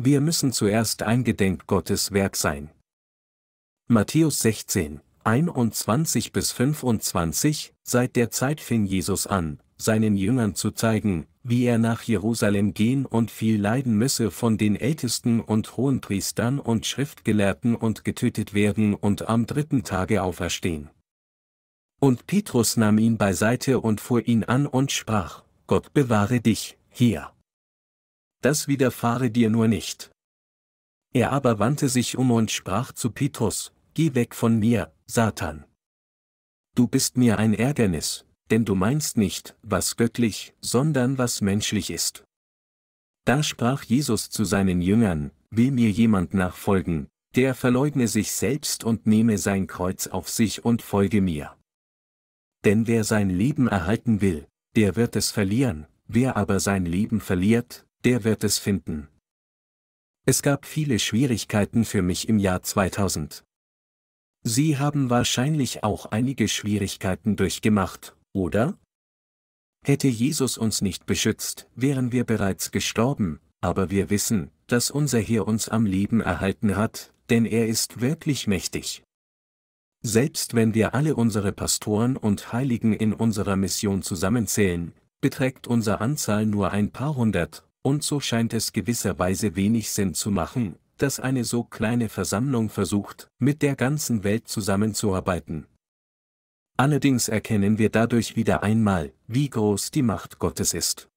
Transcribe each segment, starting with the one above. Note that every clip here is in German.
wir müssen zuerst eingedenk Gottes Werk sein. Matthäus 16, 21 bis 25, seit der Zeit fing Jesus an, seinen Jüngern zu zeigen, wie er nach Jerusalem gehen und viel leiden müsse von den Ältesten und Hohenpriestern und Schriftgelehrten und getötet werden und am dritten Tage auferstehen. Und Petrus nahm ihn beiseite und fuhr ihn an und sprach, Gott bewahre dich, hier. Das widerfahre dir nur nicht. Er aber wandte sich um und sprach zu Petrus, Geh weg von mir, Satan. Du bist mir ein Ärgernis, denn du meinst nicht, was göttlich, sondern was menschlich ist. Da sprach Jesus zu seinen Jüngern, will mir jemand nachfolgen, der verleugne sich selbst und nehme sein Kreuz auf sich und folge mir. Denn wer sein Leben erhalten will, der wird es verlieren, wer aber sein Leben verliert, der wird es finden. Es gab viele Schwierigkeiten für mich im Jahr 2000. Sie haben wahrscheinlich auch einige Schwierigkeiten durchgemacht, oder? Hätte Jesus uns nicht beschützt, wären wir bereits gestorben, aber wir wissen, dass unser Herr uns am Leben erhalten hat, denn er ist wirklich mächtig. Selbst wenn wir alle unsere Pastoren und Heiligen in unserer Mission zusammenzählen, beträgt unsere Anzahl nur ein paar hundert, und so scheint es gewisserweise wenig Sinn zu machen, dass eine so kleine Versammlung versucht, mit der ganzen Welt zusammenzuarbeiten. Allerdings erkennen wir dadurch wieder einmal, wie groß die Macht Gottes ist.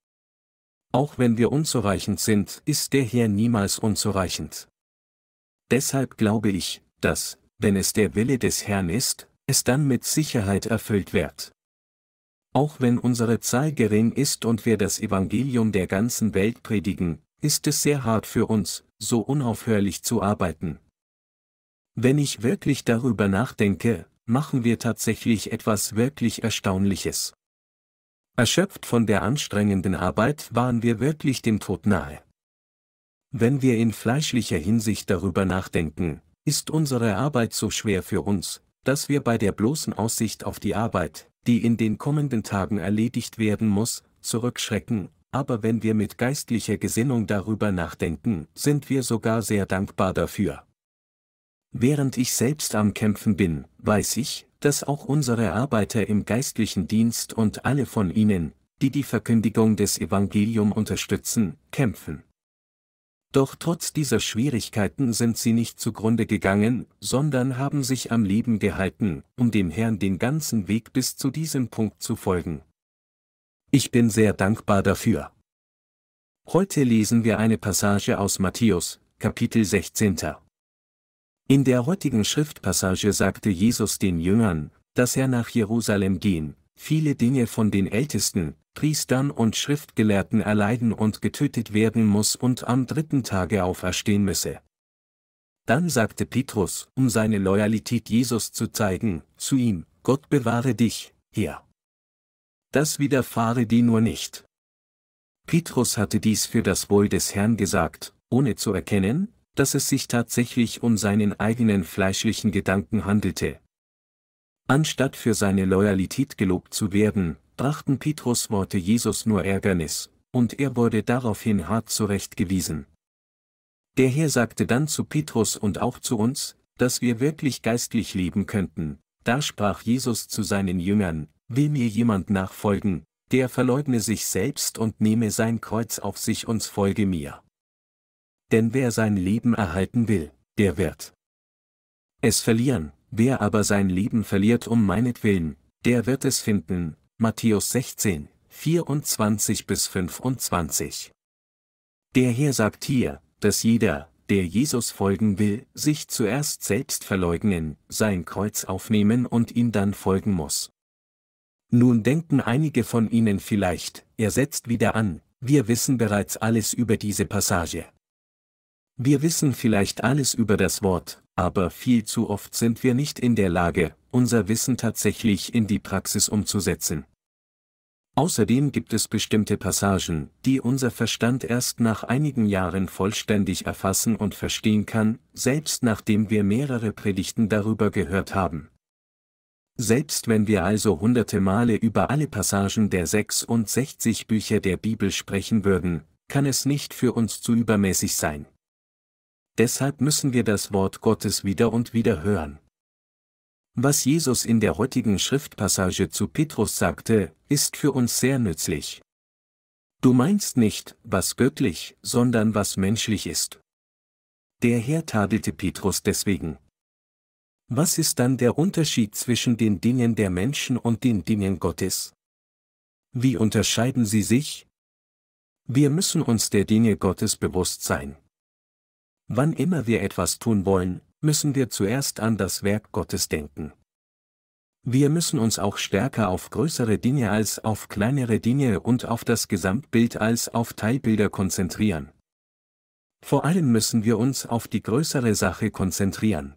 Auch wenn wir unzureichend sind, ist der Herr niemals unzureichend. Deshalb glaube ich, dass, wenn es der Wille des Herrn ist, es dann mit Sicherheit erfüllt wird. Auch wenn unsere Zahl gering ist und wir das Evangelium der ganzen Welt predigen, ist es sehr hart für uns, so unaufhörlich zu arbeiten. Wenn ich wirklich darüber nachdenke, machen wir tatsächlich etwas wirklich Erstaunliches. Erschöpft von der anstrengenden Arbeit waren wir wirklich dem Tod nahe. Wenn wir in fleischlicher Hinsicht darüber nachdenken, ist unsere Arbeit so schwer für uns, dass wir bei der bloßen Aussicht auf die Arbeit, die in den kommenden Tagen erledigt werden muss, zurückschrecken, aber wenn wir mit geistlicher Gesinnung darüber nachdenken, sind wir sogar sehr dankbar dafür. Während ich selbst am Kämpfen bin, weiß ich, dass auch unsere Arbeiter im geistlichen Dienst und alle von ihnen, die die Verkündigung des Evangelium unterstützen, kämpfen. Doch trotz dieser Schwierigkeiten sind sie nicht zugrunde gegangen, sondern haben sich am Leben gehalten, um dem Herrn den ganzen Weg bis zu diesem Punkt zu folgen. Ich bin sehr dankbar dafür. Heute lesen wir eine Passage aus Matthäus, Kapitel 16. In der heutigen Schriftpassage sagte Jesus den Jüngern, dass er nach Jerusalem gehen, viele Dinge von den Ältesten, Priestern und Schriftgelehrten erleiden und getötet werden muss und am dritten Tage auferstehen müsse. Dann sagte Petrus, um seine Loyalität Jesus zu zeigen, zu ihm, Gott bewahre dich, Herr das widerfahre dir nur nicht. Petrus hatte dies für das Wohl des Herrn gesagt, ohne zu erkennen, dass es sich tatsächlich um seinen eigenen fleischlichen Gedanken handelte. Anstatt für seine Loyalität gelobt zu werden, brachten Petrus Worte Jesus nur Ärgernis, und er wurde daraufhin hart zurechtgewiesen. Der Herr sagte dann zu Petrus und auch zu uns, dass wir wirklich geistlich leben könnten, da sprach Jesus zu seinen Jüngern, Will mir jemand nachfolgen, der verleugne sich selbst und nehme sein Kreuz auf sich und folge mir. Denn wer sein Leben erhalten will, der wird es verlieren, wer aber sein Leben verliert um meinetwillen, der wird es finden. Matthäus 16, 24 bis 25. Der Herr sagt hier, dass jeder, der Jesus folgen will, sich zuerst selbst verleugnen, sein Kreuz aufnehmen und ihm dann folgen muss. Nun denken einige von Ihnen vielleicht, er setzt wieder an, wir wissen bereits alles über diese Passage. Wir wissen vielleicht alles über das Wort, aber viel zu oft sind wir nicht in der Lage, unser Wissen tatsächlich in die Praxis umzusetzen. Außerdem gibt es bestimmte Passagen, die unser Verstand erst nach einigen Jahren vollständig erfassen und verstehen kann, selbst nachdem wir mehrere Predigten darüber gehört haben. Selbst wenn wir also hunderte Male über alle Passagen der 66 Bücher der Bibel sprechen würden, kann es nicht für uns zu übermäßig sein. deshalb müssen wir das Wort Gottes wieder und wieder hören. Was Jesus in der heutigen Schriftpassage zu Petrus sagte, ist für uns sehr nützlich. Du meinst nicht, was göttlich, sondern was menschlich ist. Der Herr tadelte Petrus deswegen. Was ist dann der Unterschied zwischen den Dingen der Menschen und den Dingen Gottes? Wie unterscheiden sie sich? Wir müssen uns der Dinge Gottes bewusst sein. Wann immer wir etwas tun wollen, müssen wir zuerst an das Werk Gottes denken. Wir müssen uns auch stärker auf größere Dinge als auf kleinere Dinge und auf das Gesamtbild als auf Teilbilder konzentrieren. Vor allem müssen wir uns auf die größere Sache konzentrieren.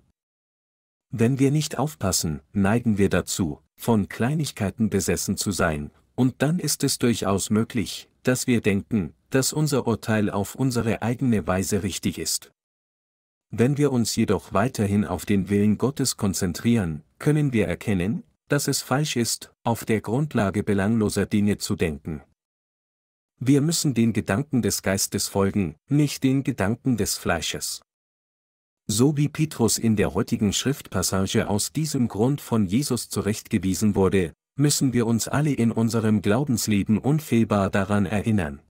Wenn wir nicht aufpassen, neigen wir dazu, von Kleinigkeiten besessen zu sein, und dann ist es durchaus möglich, dass wir denken, dass unser Urteil auf unsere eigene Weise richtig ist. Wenn wir uns jedoch weiterhin auf den Willen Gottes konzentrieren, können wir erkennen, dass es falsch ist, auf der Grundlage belangloser Dinge zu denken. Wir müssen den Gedanken des Geistes folgen, nicht den Gedanken des Fleisches. So wie Petrus in der heutigen Schriftpassage aus diesem Grund von Jesus zurechtgewiesen wurde, müssen wir uns alle in unserem Glaubensleben unfehlbar daran erinnern.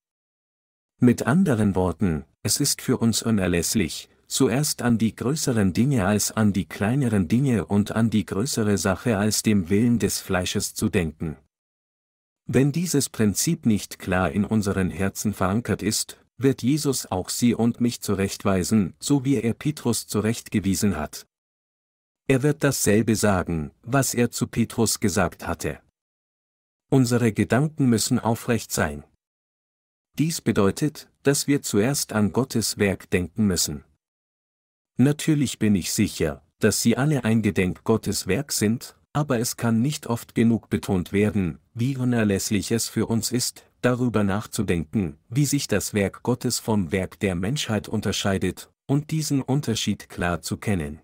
Mit anderen Worten, es ist für uns unerlässlich, zuerst an die größeren Dinge als an die kleineren Dinge und an die größere Sache als dem Willen des Fleisches zu denken. Wenn dieses Prinzip nicht klar in unseren Herzen verankert ist, wird Jesus auch Sie und mich zurechtweisen, so wie er Petrus zurechtgewiesen hat. Er wird dasselbe sagen, was er zu Petrus gesagt hatte. Unsere Gedanken müssen aufrecht sein. Dies bedeutet, dass wir zuerst an Gottes Werk denken müssen. Natürlich bin ich sicher, dass Sie alle eingedenk Gottes Werk sind, aber es kann nicht oft genug betont werden, wie unerlässlich es für uns ist, darüber nachzudenken, wie sich das Werk Gottes vom Werk der Menschheit unterscheidet, und diesen Unterschied klar zu kennen.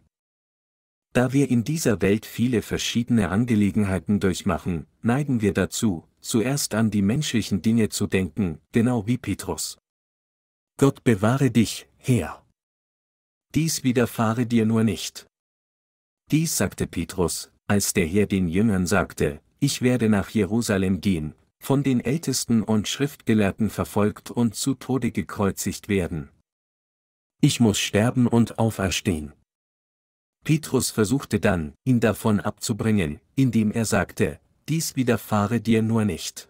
Da wir in dieser Welt viele verschiedene Angelegenheiten durchmachen, neigen wir dazu, zuerst an die menschlichen Dinge zu denken, genau wie Petrus. Gott bewahre dich, Herr dies widerfahre dir nur nicht. Dies sagte Petrus, als der Herr den Jüngern sagte, ich werde nach Jerusalem gehen, von den Ältesten und Schriftgelehrten verfolgt und zu Tode gekreuzigt werden. Ich muss sterben und auferstehen. Petrus versuchte dann, ihn davon abzubringen, indem er sagte, dies widerfahre dir nur nicht.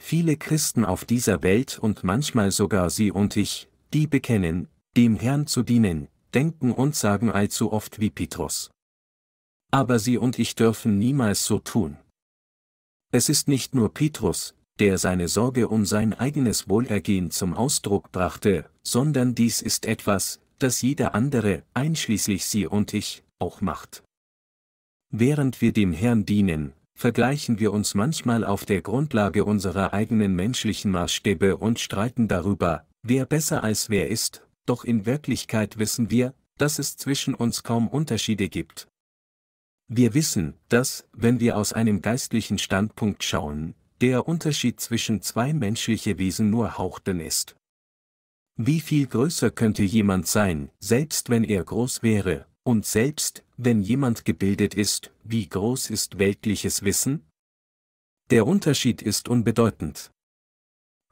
Viele Christen auf dieser Welt und manchmal sogar Sie und ich, die bekennen, dem Herrn zu dienen, denken und sagen allzu oft wie Petrus. Aber Sie und ich dürfen niemals so tun. Es ist nicht nur Petrus, der seine Sorge um sein eigenes Wohlergehen zum Ausdruck brachte, sondern dies ist etwas, das jeder andere, einschließlich Sie und ich, auch macht. Während wir dem Herrn dienen, vergleichen wir uns manchmal auf der Grundlage unserer eigenen menschlichen Maßstäbe und streiten darüber, wer besser als wer ist, doch in Wirklichkeit wissen wir, dass es zwischen uns kaum Unterschiede gibt. Wir wissen, dass, wenn wir aus einem geistlichen Standpunkt schauen, der Unterschied zwischen zwei menschliche Wesen nur hauchten ist. Wie viel größer könnte jemand sein, selbst wenn er groß wäre, und selbst, wenn jemand gebildet ist, wie groß ist weltliches Wissen? Der Unterschied ist unbedeutend.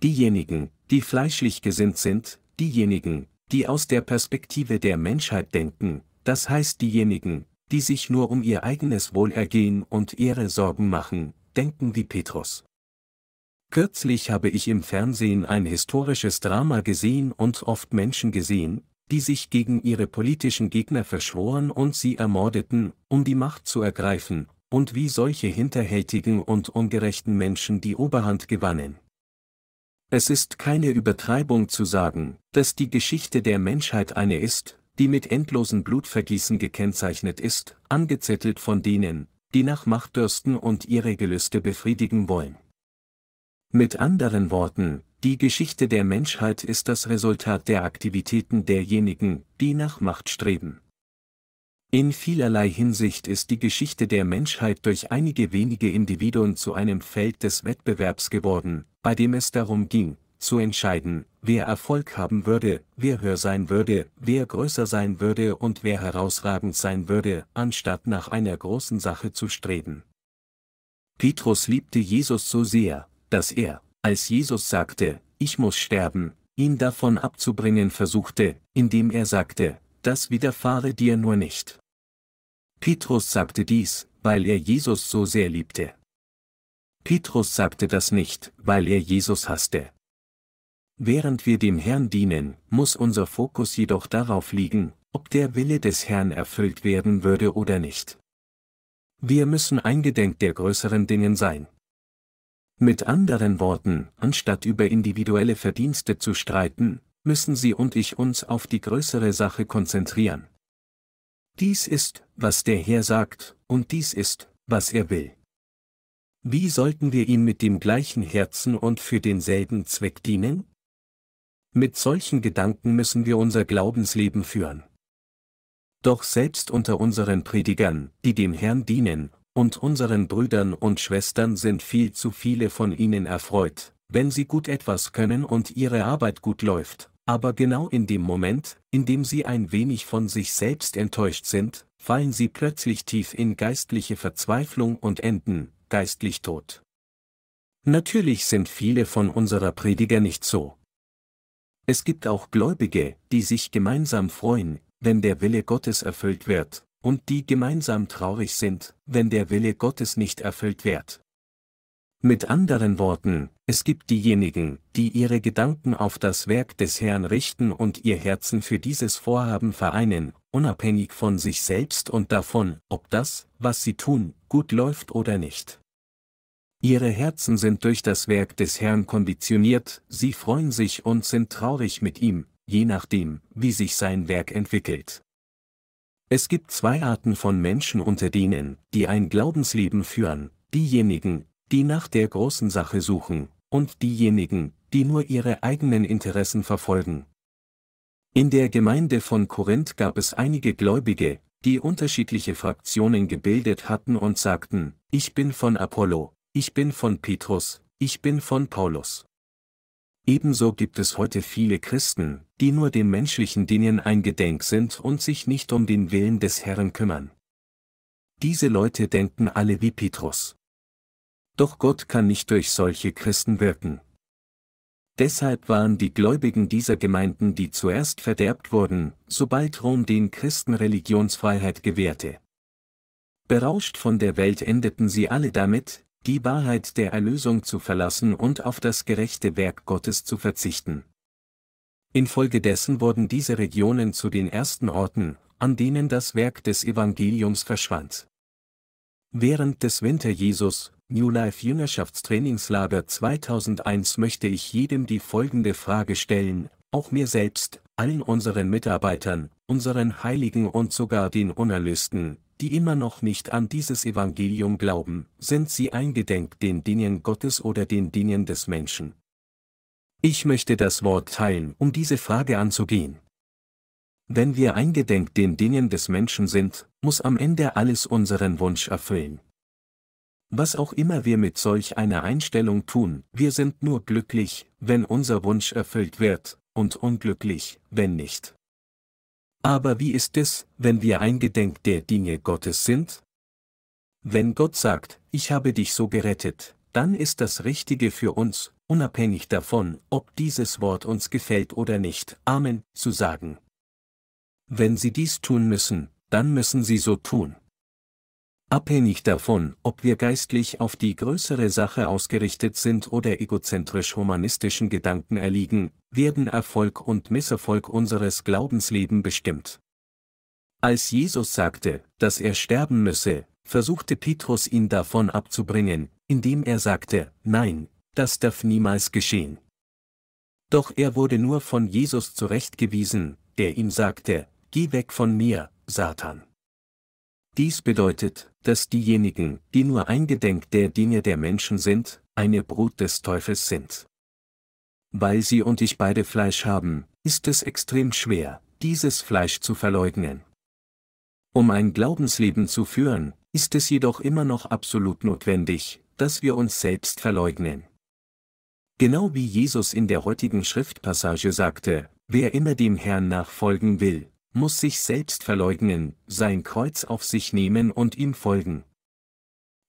Diejenigen, die fleischlich gesinnt sind, diejenigen, die aus der Perspektive der Menschheit denken, das heißt diejenigen, die sich nur um ihr eigenes Wohlergehen und ihre Sorgen machen, denken wie Petrus. Kürzlich habe ich im Fernsehen ein historisches Drama gesehen und oft Menschen gesehen, die sich gegen ihre politischen Gegner verschworen und sie ermordeten, um die Macht zu ergreifen, und wie solche hinterhältigen und ungerechten Menschen die Oberhand gewannen. Es ist keine Übertreibung zu sagen, dass die Geschichte der Menschheit eine ist, die mit endlosen Blutvergießen gekennzeichnet ist, angezettelt von denen, die nach Macht dürsten und ihre Gelüste befriedigen wollen. Mit anderen Worten, die Geschichte der Menschheit ist das Resultat der Aktivitäten derjenigen, die nach Macht streben. In vielerlei Hinsicht ist die Geschichte der Menschheit durch einige wenige Individuen zu einem Feld des Wettbewerbs geworden, bei dem es darum ging, zu entscheiden, wer Erfolg haben würde, wer höher sein würde, wer größer sein würde und wer herausragend sein würde, anstatt nach einer großen Sache zu streben. Petrus liebte Jesus so sehr, dass er, als Jesus sagte, ich muss sterben, ihn davon abzubringen versuchte, indem er sagte, das widerfahre dir nur nicht. Petrus sagte dies, weil er Jesus so sehr liebte. Petrus sagte das nicht, weil er Jesus hasste. Während wir dem Herrn dienen, muss unser Fokus jedoch darauf liegen, ob der Wille des Herrn erfüllt werden würde oder nicht. Wir müssen eingedenk der größeren Dingen sein. Mit anderen Worten, anstatt über individuelle Verdienste zu streiten, müssen Sie und ich uns auf die größere Sache konzentrieren. Dies ist, was der Herr sagt, und dies ist, was er will. Wie sollten wir ihm mit dem gleichen Herzen und für denselben Zweck dienen? Mit solchen Gedanken müssen wir unser Glaubensleben führen. Doch selbst unter unseren Predigern, die dem Herrn dienen, und unseren Brüdern und Schwestern sind viel zu viele von ihnen erfreut, wenn sie gut etwas können und ihre Arbeit gut läuft, aber genau in dem Moment, in dem sie ein wenig von sich selbst enttäuscht sind, fallen sie plötzlich tief in geistliche Verzweiflung und enden, geistlich tot. Natürlich sind viele von unserer Prediger nicht so. Es gibt auch Gläubige, die sich gemeinsam freuen, wenn der Wille Gottes erfüllt wird, und die gemeinsam traurig sind, wenn der Wille Gottes nicht erfüllt wird. Mit anderen Worten, es gibt diejenigen, die ihre Gedanken auf das Werk des Herrn richten und ihr Herzen für dieses Vorhaben vereinen, unabhängig von sich selbst und davon, ob das, was sie tun, gut läuft oder nicht. Ihre Herzen sind durch das Werk des Herrn konditioniert, sie freuen sich und sind traurig mit ihm, je nachdem, wie sich sein Werk entwickelt. Es gibt zwei Arten von Menschen unter denen, die ein Glaubensleben führen, diejenigen, die nach der großen Sache suchen, und diejenigen, die nur ihre eigenen Interessen verfolgen. In der Gemeinde von Korinth gab es einige Gläubige, die unterschiedliche Fraktionen gebildet hatten und sagten, ich bin von Apollo, ich bin von Petrus, ich bin von Paulus. Ebenso gibt es heute viele Christen, die nur den menschlichen Dingen eingedenk sind und sich nicht um den Willen des Herrn kümmern. Diese Leute denken alle wie Petrus. Doch Gott kann nicht durch solche Christen wirken. Deshalb waren die Gläubigen dieser Gemeinden die zuerst verderbt wurden, sobald Rom den Christen Religionsfreiheit gewährte. Berauscht von der Welt endeten sie alle damit, die Wahrheit der Erlösung zu verlassen und auf das gerechte Werk Gottes zu verzichten. Infolgedessen wurden diese Regionen zu den ersten Orten, an denen das Werk des Evangeliums verschwand. Während des Winter Jesus, New Life Jüngerschaftstrainingslager 2001 möchte ich jedem die folgende Frage stellen, auch mir selbst, allen unseren Mitarbeitern, unseren Heiligen und sogar den Unerlösten, die immer noch nicht an dieses Evangelium glauben, sind sie eingedenk den Dingen Gottes oder den Dingen des Menschen. Ich möchte das Wort teilen, um diese Frage anzugehen. Wenn wir eingedenk den Dingen des Menschen sind, muss am Ende alles unseren Wunsch erfüllen. Was auch immer wir mit solch einer Einstellung tun, wir sind nur glücklich, wenn unser Wunsch erfüllt wird, und unglücklich, wenn nicht. Aber wie ist es, wenn wir eingedenk der Dinge Gottes sind? Wenn Gott sagt, ich habe dich so gerettet, dann ist das Richtige für uns, unabhängig davon, ob dieses Wort uns gefällt oder nicht, Amen, zu sagen. Wenn Sie dies tun müssen, dann müssen Sie so tun. Abhängig davon, ob wir geistlich auf die größere Sache ausgerichtet sind oder egozentrisch-humanistischen Gedanken erliegen, werden Erfolg und Misserfolg unseres Glaubensleben bestimmt. Als Jesus sagte, dass er sterben müsse, versuchte Petrus ihn davon abzubringen, indem er sagte, nein, das darf niemals geschehen. Doch er wurde nur von Jesus zurechtgewiesen, der ihm sagte, Geh weg von mir, Satan. Dies bedeutet, dass diejenigen, die nur eingedenk der Dinge der Menschen sind, eine Brut des Teufels sind. Weil sie und ich beide Fleisch haben, ist es extrem schwer, dieses Fleisch zu verleugnen. Um ein Glaubensleben zu führen, ist es jedoch immer noch absolut notwendig, dass wir uns selbst verleugnen. Genau wie Jesus in der heutigen Schriftpassage sagte, wer immer dem Herrn nachfolgen will, muss sich selbst verleugnen, sein Kreuz auf sich nehmen und ihm folgen.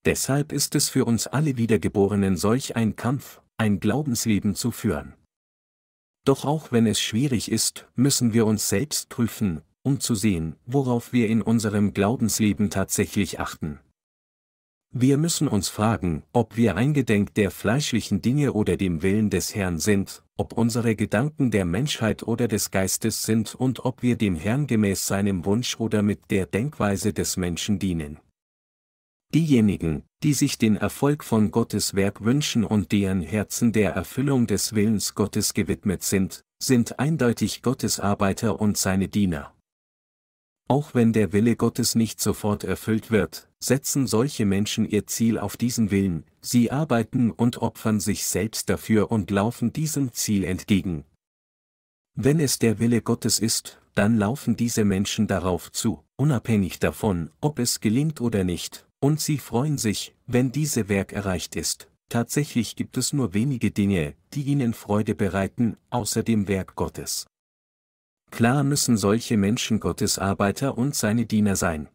Deshalb ist es für uns alle Wiedergeborenen solch ein Kampf, ein Glaubensleben zu führen. Doch auch wenn es schwierig ist, müssen wir uns selbst prüfen, um zu sehen, worauf wir in unserem Glaubensleben tatsächlich achten. Wir müssen uns fragen, ob wir eingedenk der fleischlichen Dinge oder dem Willen des Herrn sind, ob unsere Gedanken der Menschheit oder des Geistes sind und ob wir dem Herrn gemäß seinem Wunsch oder mit der Denkweise des Menschen dienen. Diejenigen, die sich den Erfolg von Gottes Werk wünschen und deren Herzen der Erfüllung des Willens Gottes gewidmet sind, sind eindeutig Gottes Arbeiter und seine Diener. Auch wenn der Wille Gottes nicht sofort erfüllt wird, setzen solche Menschen ihr Ziel auf diesen Willen, sie arbeiten und opfern sich selbst dafür und laufen diesem Ziel entgegen. Wenn es der Wille Gottes ist, dann laufen diese Menschen darauf zu, unabhängig davon, ob es gelingt oder nicht, und sie freuen sich, wenn diese Werk erreicht ist. Tatsächlich gibt es nur wenige Dinge, die ihnen Freude bereiten, außer dem Werk Gottes. Klar müssen solche Menschen Gottes Arbeiter und seine Diener sein.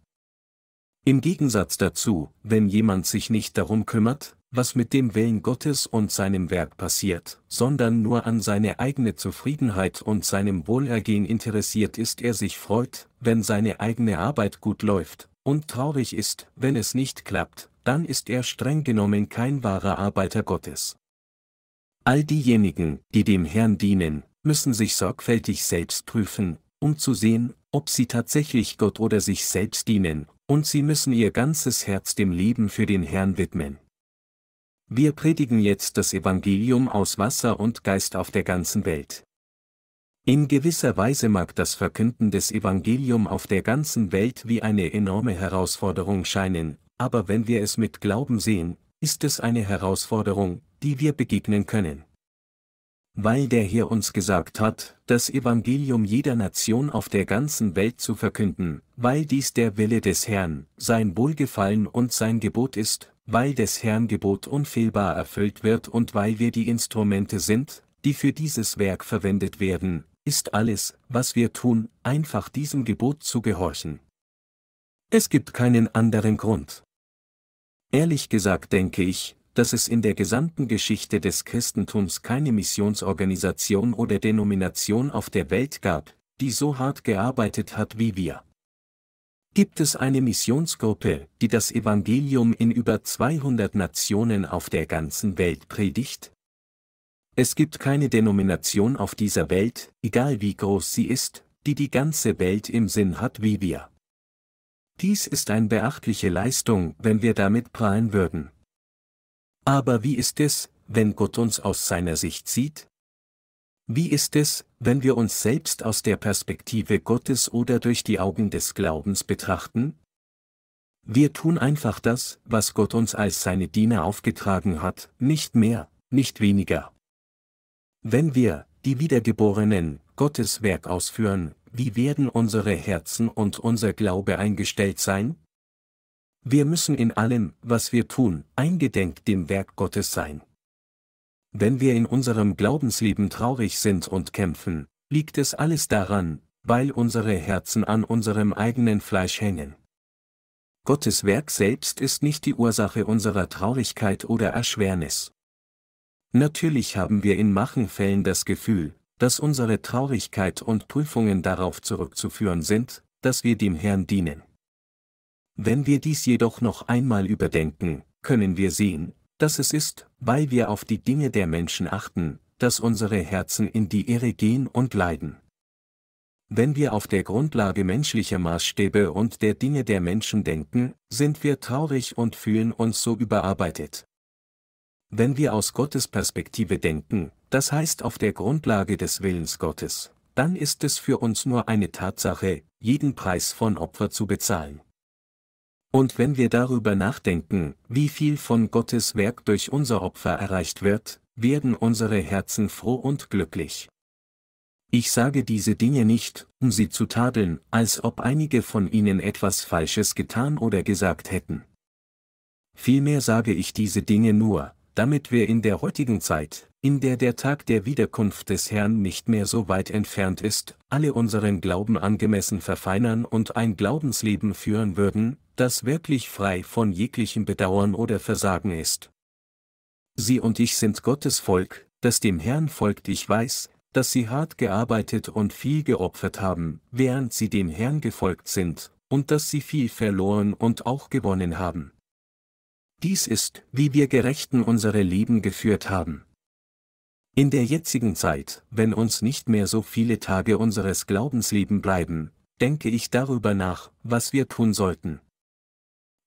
Im Gegensatz dazu, wenn jemand sich nicht darum kümmert, was mit dem Willen Gottes und seinem Werk passiert, sondern nur an seine eigene Zufriedenheit und seinem Wohlergehen interessiert ist, er sich freut, wenn seine eigene Arbeit gut läuft, und traurig ist, wenn es nicht klappt, dann ist er streng genommen kein wahrer Arbeiter Gottes. All diejenigen, die dem Herrn dienen, müssen sich sorgfältig selbst prüfen, um zu sehen, ob sie tatsächlich Gott oder sich selbst dienen, und sie müssen ihr ganzes Herz dem Leben für den Herrn widmen. Wir predigen jetzt das Evangelium aus Wasser und Geist auf der ganzen Welt. In gewisser Weise mag das Verkünden des Evangelium auf der ganzen Welt wie eine enorme Herausforderung scheinen, aber wenn wir es mit Glauben sehen, ist es eine Herausforderung, die wir begegnen können weil der Herr uns gesagt hat, das Evangelium jeder Nation auf der ganzen Welt zu verkünden, weil dies der Wille des Herrn, sein Wohlgefallen und sein Gebot ist, weil des Herrn Gebot unfehlbar erfüllt wird und weil wir die Instrumente sind, die für dieses Werk verwendet werden, ist alles, was wir tun, einfach diesem Gebot zu gehorchen. Es gibt keinen anderen Grund. Ehrlich gesagt denke ich, dass es in der gesamten Geschichte des Christentums keine Missionsorganisation oder Denomination auf der Welt gab, die so hart gearbeitet hat wie wir. Gibt es eine Missionsgruppe, die das Evangelium in über 200 Nationen auf der ganzen Welt predigt? Es gibt keine Denomination auf dieser Welt, egal wie groß sie ist, die die ganze Welt im Sinn hat wie wir. Dies ist eine beachtliche Leistung, wenn wir damit prahlen würden. Aber wie ist es, wenn Gott uns aus seiner Sicht sieht? Wie ist es, wenn wir uns selbst aus der Perspektive Gottes oder durch die Augen des Glaubens betrachten? Wir tun einfach das, was Gott uns als seine Diener aufgetragen hat, nicht mehr, nicht weniger. Wenn wir, die Wiedergeborenen, Gottes Werk ausführen, wie werden unsere Herzen und unser Glaube eingestellt sein? Wir müssen in allem, was wir tun, eingedenk dem Werk Gottes sein. Wenn wir in unserem Glaubensleben traurig sind und kämpfen, liegt es alles daran, weil unsere Herzen an unserem eigenen Fleisch hängen. Gottes Werk selbst ist nicht die Ursache unserer Traurigkeit oder Erschwernis. Natürlich haben wir in Machenfällen das Gefühl, dass unsere Traurigkeit und Prüfungen darauf zurückzuführen sind, dass wir dem Herrn dienen. Wenn wir dies jedoch noch einmal überdenken, können wir sehen, dass es ist, weil wir auf die Dinge der Menschen achten, dass unsere Herzen in die Irre gehen und leiden. Wenn wir auf der Grundlage menschlicher Maßstäbe und der Dinge der Menschen denken, sind wir traurig und fühlen uns so überarbeitet. Wenn wir aus Gottes Perspektive denken, das heißt auf der Grundlage des Willens Gottes, dann ist es für uns nur eine Tatsache, jeden Preis von Opfer zu bezahlen. Und wenn wir darüber nachdenken, wie viel von Gottes Werk durch unser Opfer erreicht wird, werden unsere Herzen froh und glücklich. Ich sage diese Dinge nicht, um sie zu tadeln, als ob einige von ihnen etwas Falsches getan oder gesagt hätten. Vielmehr sage ich diese Dinge nur, damit wir in der heutigen Zeit, in der der Tag der Wiederkunft des Herrn nicht mehr so weit entfernt ist, alle unseren Glauben angemessen verfeinern und ein Glaubensleben führen würden, das wirklich frei von jeglichem Bedauern oder Versagen ist. Sie und ich sind Gottes Volk, das dem Herrn folgt. Ich weiß, dass sie hart gearbeitet und viel geopfert haben, während sie dem Herrn gefolgt sind, und dass sie viel verloren und auch gewonnen haben. Dies ist, wie wir Gerechten unsere Leben geführt haben. In der jetzigen Zeit, wenn uns nicht mehr so viele Tage unseres Glaubensleben bleiben, denke ich darüber nach, was wir tun sollten.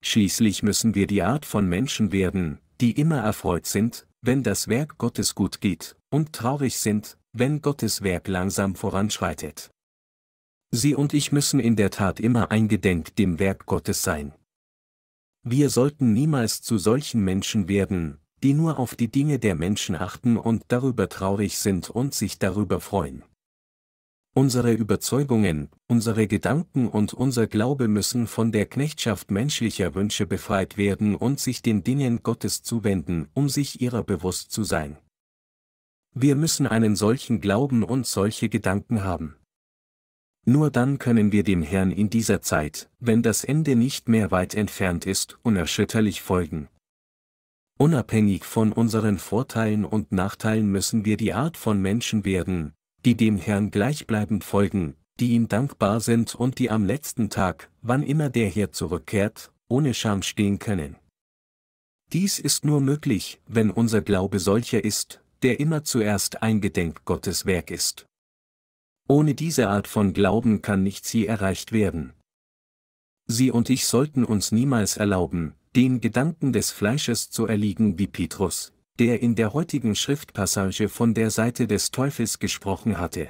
Schließlich müssen wir die Art von Menschen werden, die immer erfreut sind, wenn das Werk Gottes gut geht, und traurig sind, wenn Gottes Werk langsam voranschreitet. Sie und ich müssen in der Tat immer eingedenk dem Werk Gottes sein. Wir sollten niemals zu solchen Menschen werden, die nur auf die Dinge der Menschen achten und darüber traurig sind und sich darüber freuen. Unsere Überzeugungen, unsere Gedanken und unser Glaube müssen von der Knechtschaft menschlicher Wünsche befreit werden und sich den Dingen Gottes zuwenden, um sich ihrer bewusst zu sein. Wir müssen einen solchen Glauben und solche Gedanken haben. Nur dann können wir dem Herrn in dieser Zeit, wenn das Ende nicht mehr weit entfernt ist, unerschütterlich folgen. Unabhängig von unseren Vorteilen und Nachteilen müssen wir die Art von Menschen werden, die dem Herrn gleichbleibend folgen, die ihm dankbar sind und die am letzten Tag, wann immer der Herr zurückkehrt, ohne Scham stehen können. Dies ist nur möglich, wenn unser Glaube solcher ist, der immer zuerst eingedenk Gottes Werk ist. Ohne diese Art von Glauben kann nichts je erreicht werden. Sie und ich sollten uns niemals erlauben, den Gedanken des Fleisches zu erliegen wie Petrus, der in der heutigen Schriftpassage von der Seite des Teufels gesprochen hatte.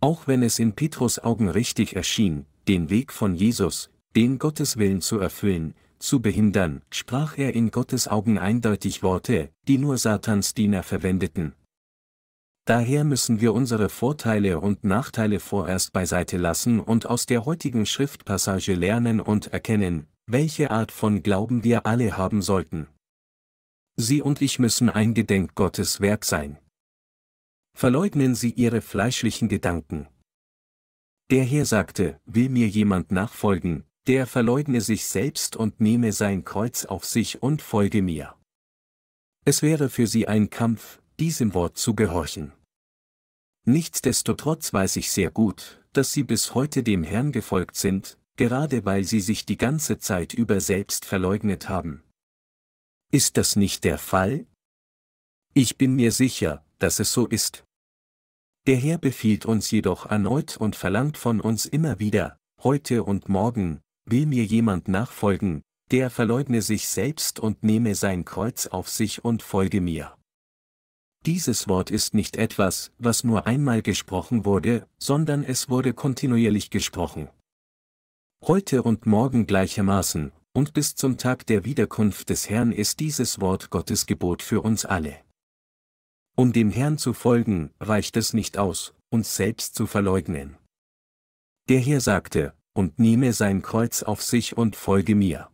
Auch wenn es in Petrus Augen richtig erschien, den Weg von Jesus, den Gottes Willen zu erfüllen, zu behindern, sprach er in Gottes Augen eindeutig Worte, die nur Satans Diener verwendeten. Daher müssen wir unsere Vorteile und Nachteile vorerst beiseite lassen und aus der heutigen Schriftpassage lernen und erkennen, welche Art von Glauben wir alle haben sollten. Sie und ich müssen eingedenk Gottes Werk sein. Verleugnen Sie Ihre fleischlichen Gedanken. Der Herr sagte, will mir jemand nachfolgen, der verleugne sich selbst und nehme sein Kreuz auf sich und folge mir. Es wäre für Sie ein Kampf, diesem Wort zu gehorchen. Nichtsdestotrotz weiß ich sehr gut, dass Sie bis heute dem Herrn gefolgt sind, gerade weil Sie sich die ganze Zeit über selbst verleugnet haben. Ist das nicht der Fall? Ich bin mir sicher, dass es so ist. Der Herr befiehlt uns jedoch erneut und verlangt von uns immer wieder, heute und morgen, will mir jemand nachfolgen, der verleugne sich selbst und nehme sein Kreuz auf sich und folge mir. Dieses Wort ist nicht etwas, was nur einmal gesprochen wurde, sondern es wurde kontinuierlich gesprochen. Heute und morgen gleichermaßen, und bis zum Tag der Wiederkunft des Herrn ist dieses Wort Gottes Gebot für uns alle. Um dem Herrn zu folgen, reicht es nicht aus, uns selbst zu verleugnen. Der Herr sagte, und nehme sein Kreuz auf sich und folge mir.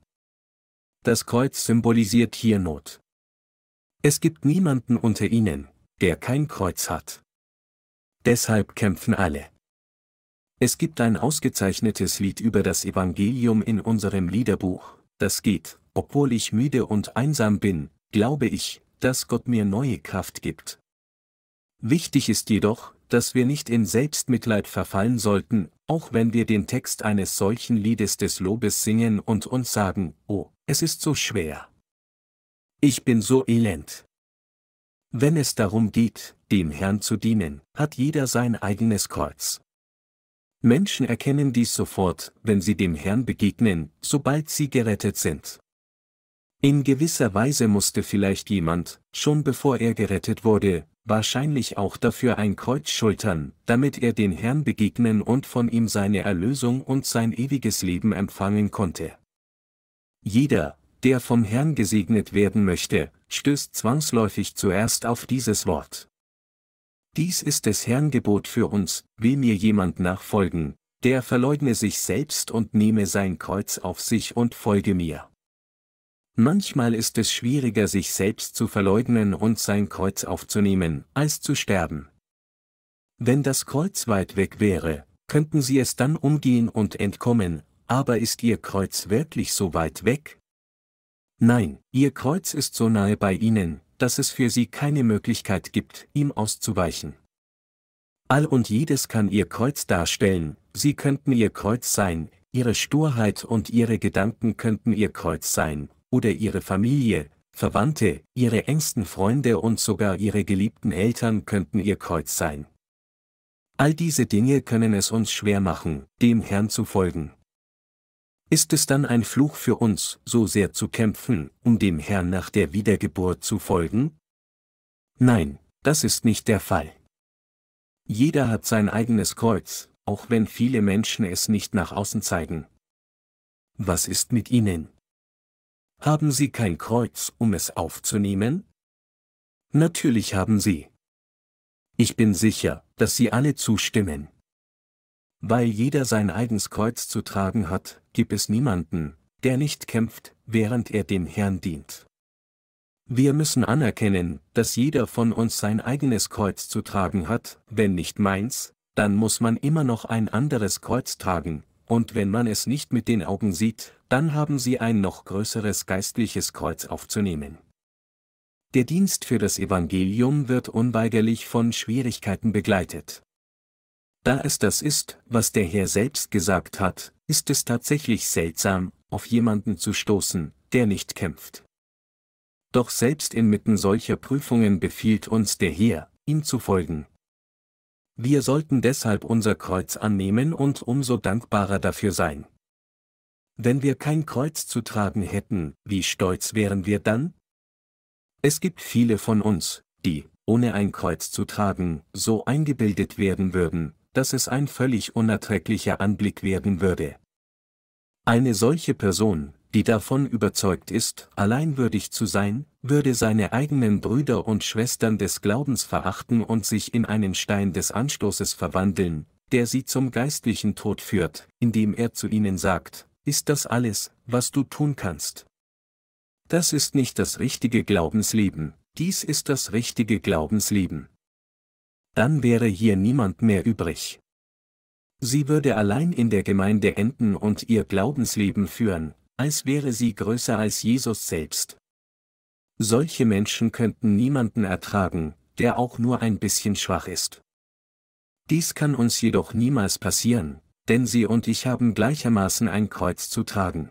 Das Kreuz symbolisiert hier Not. Es gibt niemanden unter ihnen, der kein Kreuz hat. Deshalb kämpfen alle. Es gibt ein ausgezeichnetes Lied über das Evangelium in unserem Liederbuch, das geht, obwohl ich müde und einsam bin, glaube ich, dass Gott mir neue Kraft gibt. Wichtig ist jedoch, dass wir nicht in Selbstmitleid verfallen sollten, auch wenn wir den Text eines solchen Liedes des Lobes singen und uns sagen, oh, es ist so schwer. Ich bin so elend. Wenn es darum geht, dem Herrn zu dienen, hat jeder sein eigenes Kreuz. Menschen erkennen dies sofort, wenn sie dem Herrn begegnen, sobald sie gerettet sind. In gewisser Weise musste vielleicht jemand, schon bevor er gerettet wurde, wahrscheinlich auch dafür ein Kreuz schultern, damit er den Herrn begegnen und von ihm seine Erlösung und sein ewiges Leben empfangen konnte. Jeder, der vom Herrn gesegnet werden möchte, stößt zwangsläufig zuerst auf dieses Wort. Dies ist des Herrn Gebot für uns, will mir jemand nachfolgen, der verleugne sich selbst und nehme sein Kreuz auf sich und folge mir. Manchmal ist es schwieriger sich selbst zu verleugnen und sein Kreuz aufzunehmen, als zu sterben. Wenn das Kreuz weit weg wäre, könnten sie es dann umgehen und entkommen, aber ist ihr Kreuz wirklich so weit weg? Nein, ihr Kreuz ist so nahe bei ihnen, dass es für sie keine Möglichkeit gibt, ihm auszuweichen. All und jedes kann ihr Kreuz darstellen, sie könnten ihr Kreuz sein, ihre Sturheit und ihre Gedanken könnten ihr Kreuz sein, oder ihre Familie, Verwandte, ihre engsten Freunde und sogar ihre geliebten Eltern könnten ihr Kreuz sein. All diese Dinge können es uns schwer machen, dem Herrn zu folgen. Ist es dann ein Fluch für uns, so sehr zu kämpfen, um dem Herrn nach der Wiedergeburt zu folgen? Nein, das ist nicht der Fall. Jeder hat sein eigenes Kreuz, auch wenn viele Menschen es nicht nach außen zeigen. Was ist mit ihnen? Haben sie kein Kreuz, um es aufzunehmen? Natürlich haben sie. Ich bin sicher, dass sie alle zustimmen. Weil jeder sein eigenes Kreuz zu tragen hat, gibt es niemanden, der nicht kämpft, während er dem Herrn dient. Wir müssen anerkennen, dass jeder von uns sein eigenes Kreuz zu tragen hat, wenn nicht meins, dann muss man immer noch ein anderes Kreuz tragen, und wenn man es nicht mit den Augen sieht, dann haben sie ein noch größeres geistliches Kreuz aufzunehmen. Der Dienst für das Evangelium wird unweigerlich von Schwierigkeiten begleitet. Da es das ist, was der Herr selbst gesagt hat, ist es tatsächlich seltsam, auf jemanden zu stoßen, der nicht kämpft. Doch selbst inmitten solcher Prüfungen befiehlt uns der Herr, ihm zu folgen. Wir sollten deshalb unser Kreuz annehmen und umso dankbarer dafür sein. Wenn wir kein Kreuz zu tragen hätten, wie stolz wären wir dann? Es gibt viele von uns, die, ohne ein Kreuz zu tragen, so eingebildet werden würden, dass es ein völlig unerträglicher Anblick werden würde. Eine solche Person, die davon überzeugt ist, allein würdig zu sein, würde seine eigenen Brüder und Schwestern des Glaubens verachten und sich in einen Stein des Anstoßes verwandeln, der sie zum geistlichen Tod führt, indem er zu ihnen sagt, ist das alles, was du tun kannst? Das ist nicht das richtige Glaubensleben, dies ist das richtige Glaubensleben dann wäre hier niemand mehr übrig. Sie würde allein in der Gemeinde enden und ihr Glaubensleben führen, als wäre sie größer als Jesus selbst. Solche Menschen könnten niemanden ertragen, der auch nur ein bisschen schwach ist. Dies kann uns jedoch niemals passieren, denn Sie und ich haben gleichermaßen ein Kreuz zu tragen.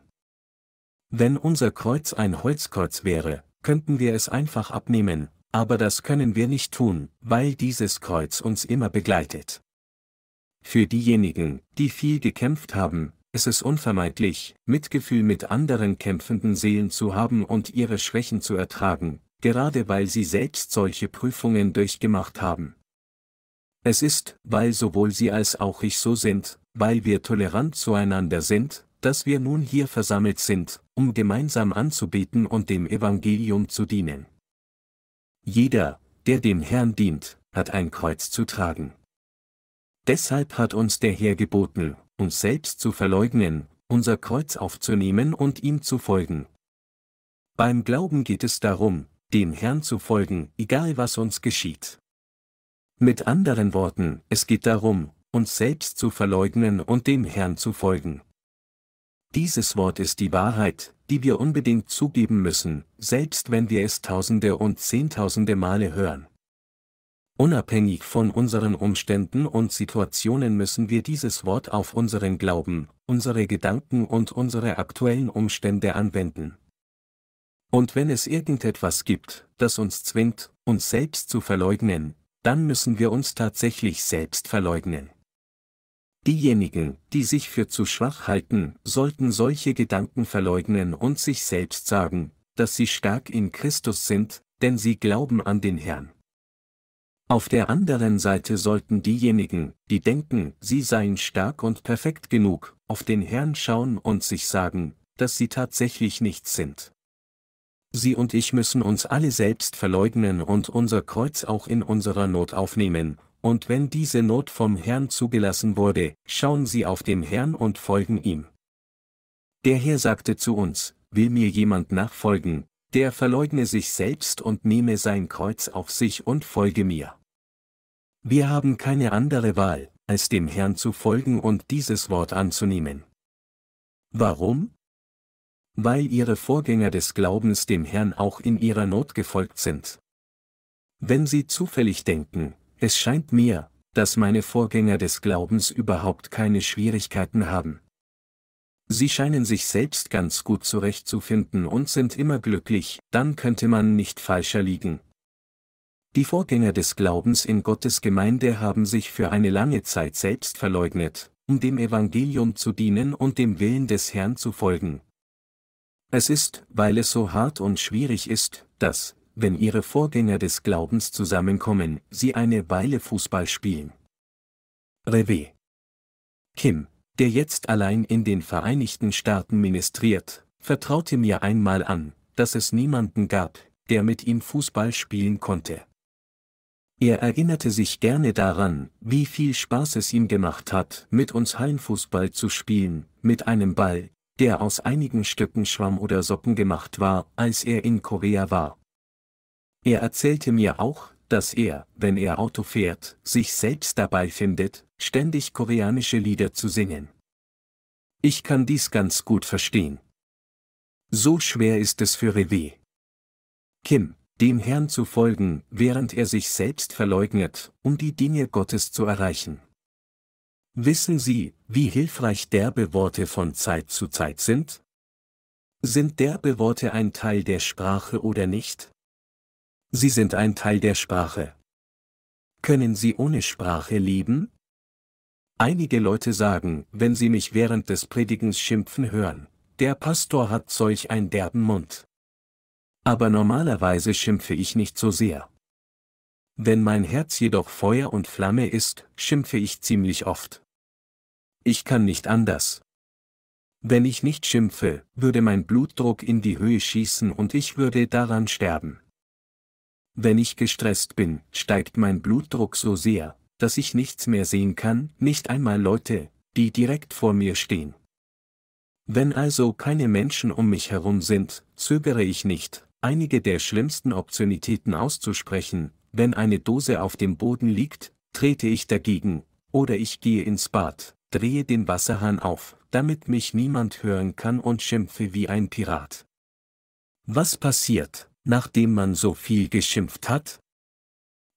Wenn unser Kreuz ein Holzkreuz wäre, könnten wir es einfach abnehmen, aber das können wir nicht tun, weil dieses Kreuz uns immer begleitet. Für diejenigen, die viel gekämpft haben, ist es unvermeidlich, Mitgefühl mit anderen kämpfenden Seelen zu haben und ihre Schwächen zu ertragen, gerade weil sie selbst solche Prüfungen durchgemacht haben. Es ist, weil sowohl sie als auch ich so sind, weil wir tolerant zueinander sind, dass wir nun hier versammelt sind, um gemeinsam anzubeten und dem Evangelium zu dienen. Jeder, der dem Herrn dient, hat ein Kreuz zu tragen. Deshalb hat uns der Herr geboten, uns selbst zu verleugnen, unser Kreuz aufzunehmen und ihm zu folgen. Beim Glauben geht es darum, dem Herrn zu folgen, egal was uns geschieht. Mit anderen Worten, es geht darum, uns selbst zu verleugnen und dem Herrn zu folgen. Dieses Wort ist die Wahrheit, die wir unbedingt zugeben müssen, selbst wenn wir es tausende und zehntausende Male hören. Unabhängig von unseren Umständen und Situationen müssen wir dieses Wort auf unseren Glauben, unsere Gedanken und unsere aktuellen Umstände anwenden. Und wenn es irgendetwas gibt, das uns zwingt, uns selbst zu verleugnen, dann müssen wir uns tatsächlich selbst verleugnen. Diejenigen, die sich für zu schwach halten, sollten solche Gedanken verleugnen und sich selbst sagen, dass sie stark in Christus sind, denn sie glauben an den Herrn. Auf der anderen Seite sollten diejenigen, die denken, sie seien stark und perfekt genug, auf den Herrn schauen und sich sagen, dass sie tatsächlich nichts sind. Sie und ich müssen uns alle selbst verleugnen und unser Kreuz auch in unserer Not aufnehmen, und wenn diese Not vom Herrn zugelassen wurde, schauen sie auf den Herrn und folgen ihm. Der Herr sagte zu uns, will mir jemand nachfolgen, der verleugne sich selbst und nehme sein Kreuz auf sich und folge mir. Wir haben keine andere Wahl, als dem Herrn zu folgen und dieses Wort anzunehmen. Warum? Weil ihre Vorgänger des Glaubens dem Herrn auch in ihrer Not gefolgt sind. Wenn sie zufällig denken, es scheint mir, dass meine Vorgänger des Glaubens überhaupt keine Schwierigkeiten haben. Sie scheinen sich selbst ganz gut zurechtzufinden und sind immer glücklich, dann könnte man nicht falscher liegen. Die Vorgänger des Glaubens in Gottes Gemeinde haben sich für eine lange Zeit selbst verleugnet, um dem Evangelium zu dienen und dem Willen des Herrn zu folgen. Es ist, weil es so hart und schwierig ist, dass, wenn ihre Vorgänger des Glaubens zusammenkommen, sie eine Weile Fußball spielen. Revé Kim, der jetzt allein in den Vereinigten Staaten ministriert, vertraute mir einmal an, dass es niemanden gab, der mit ihm Fußball spielen konnte. Er erinnerte sich gerne daran, wie viel Spaß es ihm gemacht hat, mit uns Hallenfußball zu spielen, mit einem Ball, der aus einigen Stücken Schwamm oder Socken gemacht war, als er in Korea war. Er erzählte mir auch, dass er, wenn er Auto fährt, sich selbst dabei findet, ständig koreanische Lieder zu singen. Ich kann dies ganz gut verstehen. So schwer ist es für Revé. Kim, dem Herrn zu folgen, während er sich selbst verleugnet, um die Dinge Gottes zu erreichen. Wissen Sie, wie hilfreich derbe Worte von Zeit zu Zeit sind? Sind derbe Worte ein Teil der Sprache oder nicht? Sie sind ein Teil der Sprache. Können Sie ohne Sprache leben? Einige Leute sagen, wenn sie mich während des Predigens schimpfen hören, der Pastor hat solch ein derben Mund. Aber normalerweise schimpfe ich nicht so sehr. Wenn mein Herz jedoch Feuer und Flamme ist, schimpfe ich ziemlich oft. Ich kann nicht anders. Wenn ich nicht schimpfe, würde mein Blutdruck in die Höhe schießen und ich würde daran sterben. Wenn ich gestresst bin, steigt mein Blutdruck so sehr, dass ich nichts mehr sehen kann, nicht einmal Leute, die direkt vor mir stehen. Wenn also keine Menschen um mich herum sind, zögere ich nicht, einige der schlimmsten Obszönitäten auszusprechen, wenn eine Dose auf dem Boden liegt, trete ich dagegen, oder ich gehe ins Bad, drehe den Wasserhahn auf, damit mich niemand hören kann und schimpfe wie ein Pirat. Was passiert, nachdem man so viel geschimpft hat?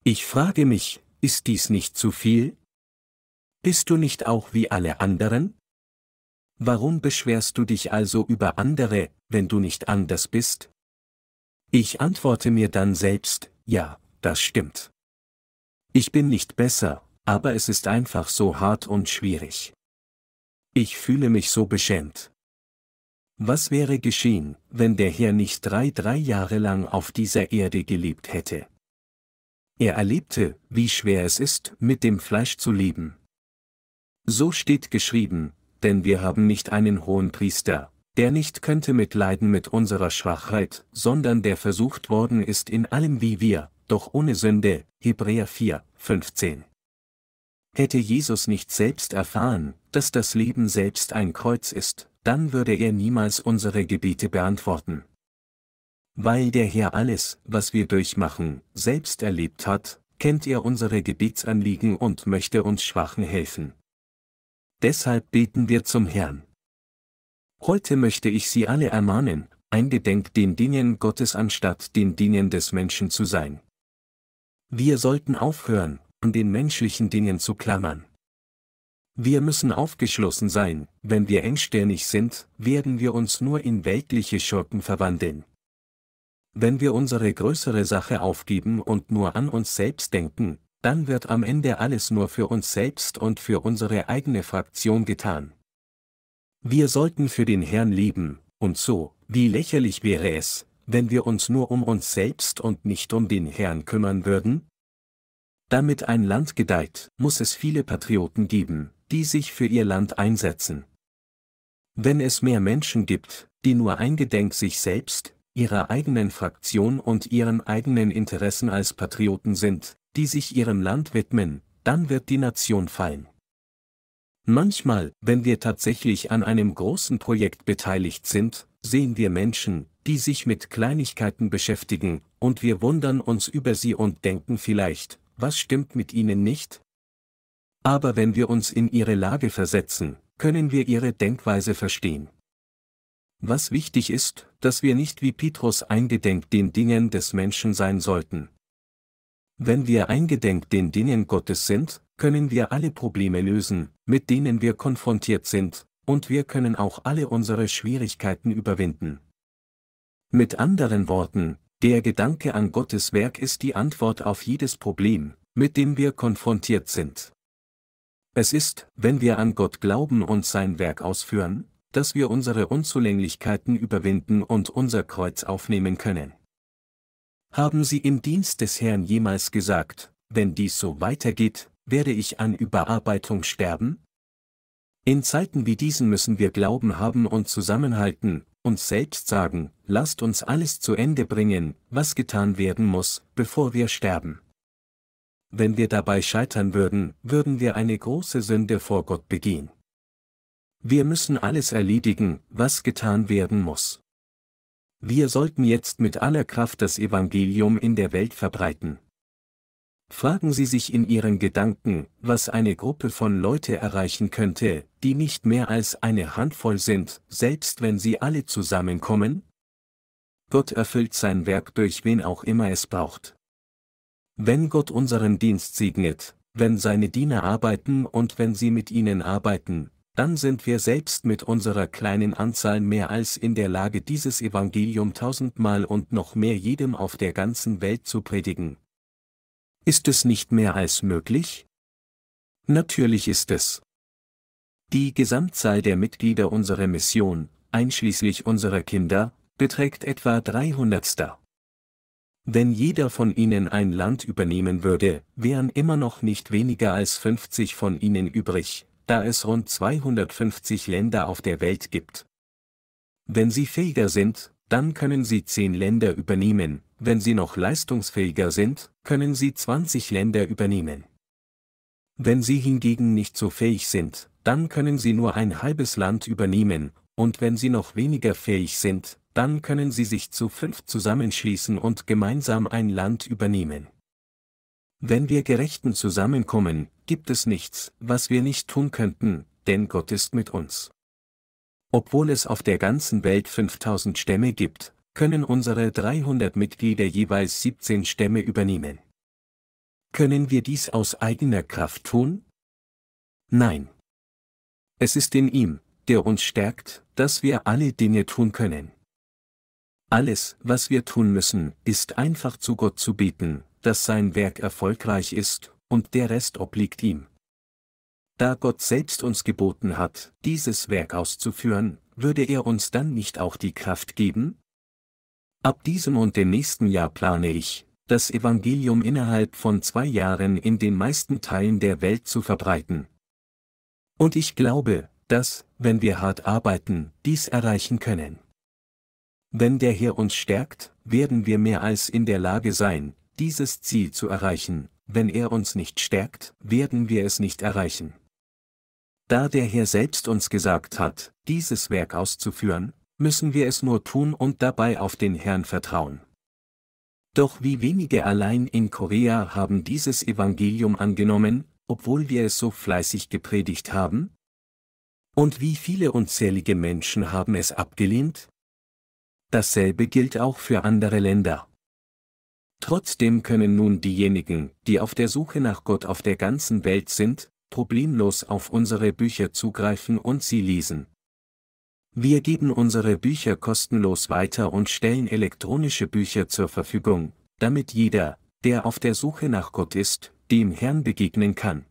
Ich frage mich, ist dies nicht zu viel? Bist du nicht auch wie alle anderen? Warum beschwerst du dich also über andere, wenn du nicht anders bist? Ich antworte mir dann selbst, ja, das stimmt. Ich bin nicht besser, aber es ist einfach so hart und schwierig. Ich fühle mich so beschämt. Was wäre geschehen, wenn der Herr nicht drei, drei Jahre lang auf dieser Erde gelebt hätte? Er erlebte, wie schwer es ist, mit dem Fleisch zu leben. So steht geschrieben, denn wir haben nicht einen hohen Priester, der nicht könnte mitleiden mit unserer Schwachheit, sondern der versucht worden ist in allem wie wir, doch ohne Sünde, Hebräer 4, 15. Hätte Jesus nicht selbst erfahren, dass das Leben selbst ein Kreuz ist, dann würde er niemals unsere Gebete beantworten. Weil der Herr alles, was wir durchmachen, selbst erlebt hat, kennt er unsere Gebetsanliegen und möchte uns Schwachen helfen. Deshalb beten wir zum Herrn. Heute möchte ich Sie alle ermahnen, eingedenk den Dingen Gottes anstatt den Dingen des Menschen zu sein. Wir sollten aufhören, an den menschlichen Dingen zu klammern. Wir müssen aufgeschlossen sein, wenn wir engstirnig sind, werden wir uns nur in weltliche Schurken verwandeln. Wenn wir unsere größere Sache aufgeben und nur an uns selbst denken, dann wird am Ende alles nur für uns selbst und für unsere eigene Fraktion getan. Wir sollten für den Herrn leben, und so, wie lächerlich wäre es, wenn wir uns nur um uns selbst und nicht um den Herrn kümmern würden? Damit ein Land gedeiht, muss es viele Patrioten geben, die sich für ihr Land einsetzen. Wenn es mehr Menschen gibt, die nur eingedenk sich selbst, ihrer eigenen Fraktion und ihren eigenen Interessen als Patrioten sind, die sich ihrem Land widmen, dann wird die Nation fallen. Manchmal, wenn wir tatsächlich an einem großen Projekt beteiligt sind, sehen wir Menschen, die sich mit Kleinigkeiten beschäftigen, und wir wundern uns über sie und denken vielleicht, was stimmt mit ihnen nicht? Aber wenn wir uns in ihre Lage versetzen, können wir ihre Denkweise verstehen. Was wichtig ist, dass wir nicht wie Petrus eingedenk den Dingen des Menschen sein sollten. Wenn wir eingedenk den Dingen Gottes sind, können wir alle Probleme lösen, mit denen wir konfrontiert sind, und wir können auch alle unsere Schwierigkeiten überwinden. Mit anderen Worten, der Gedanke an Gottes Werk ist die Antwort auf jedes Problem, mit dem wir konfrontiert sind. Es ist, wenn wir an Gott glauben und sein Werk ausführen, dass wir unsere Unzulänglichkeiten überwinden und unser Kreuz aufnehmen können. Haben Sie im Dienst des Herrn jemals gesagt, wenn dies so weitergeht, werde ich an Überarbeitung sterben? In Zeiten wie diesen müssen wir Glauben haben und zusammenhalten, uns selbst sagen, lasst uns alles zu Ende bringen, was getan werden muss, bevor wir sterben. Wenn wir dabei scheitern würden, würden wir eine große Sünde vor Gott begehen. Wir müssen alles erledigen, was getan werden muss. Wir sollten jetzt mit aller Kraft das Evangelium in der Welt verbreiten. Fragen Sie sich in Ihren Gedanken, was eine Gruppe von Leute erreichen könnte, die nicht mehr als eine Handvoll sind, selbst wenn sie alle zusammenkommen? Gott erfüllt sein Werk durch wen auch immer es braucht. Wenn Gott unseren Dienst segnet, wenn seine Diener arbeiten und wenn sie mit ihnen arbeiten, dann sind wir selbst mit unserer kleinen Anzahl mehr als in der Lage dieses Evangelium tausendmal und noch mehr jedem auf der ganzen Welt zu predigen. Ist es nicht mehr als möglich? Natürlich ist es. Die Gesamtzahl der Mitglieder unserer Mission, einschließlich unserer Kinder, beträgt etwa 300. Wenn jeder von ihnen ein Land übernehmen würde, wären immer noch nicht weniger als 50 von ihnen übrig, da es rund 250 Länder auf der Welt gibt. Wenn sie fähiger sind, dann können sie 10 Länder übernehmen, wenn sie noch leistungsfähiger sind, können sie 20 Länder übernehmen. Wenn sie hingegen nicht so fähig sind, dann können sie nur ein halbes Land übernehmen, und wenn sie noch weniger fähig sind, dann können sie sich zu fünf zusammenschließen und gemeinsam ein Land übernehmen. Wenn wir Gerechten zusammenkommen, gibt es nichts, was wir nicht tun könnten, denn Gott ist mit uns. Obwohl es auf der ganzen Welt 5000 Stämme gibt, können unsere 300 Mitglieder jeweils 17 Stämme übernehmen. Können wir dies aus eigener Kraft tun? Nein. Es ist in ihm, der uns stärkt, dass wir alle Dinge tun können. Alles, was wir tun müssen, ist einfach zu Gott zu beten, dass sein Werk erfolgreich ist, und der Rest obliegt ihm. Da Gott selbst uns geboten hat, dieses Werk auszuführen, würde er uns dann nicht auch die Kraft geben? Ab diesem und dem nächsten Jahr plane ich, das Evangelium innerhalb von zwei Jahren in den meisten Teilen der Welt zu verbreiten. Und ich glaube, dass, wenn wir hart arbeiten, dies erreichen können. Wenn der Herr uns stärkt, werden wir mehr als in der Lage sein, dieses Ziel zu erreichen, wenn er uns nicht stärkt, werden wir es nicht erreichen. Da der Herr selbst uns gesagt hat, dieses Werk auszuführen, müssen wir es nur tun und dabei auf den Herrn vertrauen. Doch wie wenige allein in Korea haben dieses Evangelium angenommen, obwohl wir es so fleißig gepredigt haben? Und wie viele unzählige Menschen haben es abgelehnt? Dasselbe gilt auch für andere Länder. Trotzdem können nun diejenigen, die auf der Suche nach Gott auf der ganzen Welt sind, problemlos auf unsere Bücher zugreifen und sie lesen. Wir geben unsere Bücher kostenlos weiter und stellen elektronische Bücher zur Verfügung, damit jeder, der auf der Suche nach Gott ist, dem Herrn begegnen kann.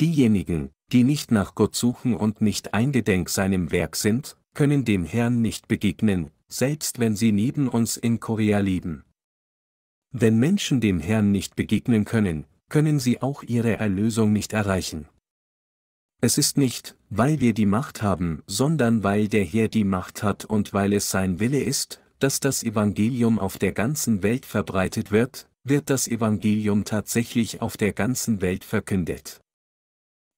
Diejenigen, die nicht nach Gott suchen und nicht eingedenk seinem Werk sind, können dem Herrn nicht begegnen, selbst wenn sie neben uns in Korea leben. Wenn Menschen dem Herrn nicht begegnen können, können sie auch ihre Erlösung nicht erreichen. Es ist nicht, weil wir die Macht haben, sondern weil der Herr die Macht hat und weil es sein Wille ist, dass das Evangelium auf der ganzen Welt verbreitet wird, wird das Evangelium tatsächlich auf der ganzen Welt verkündet.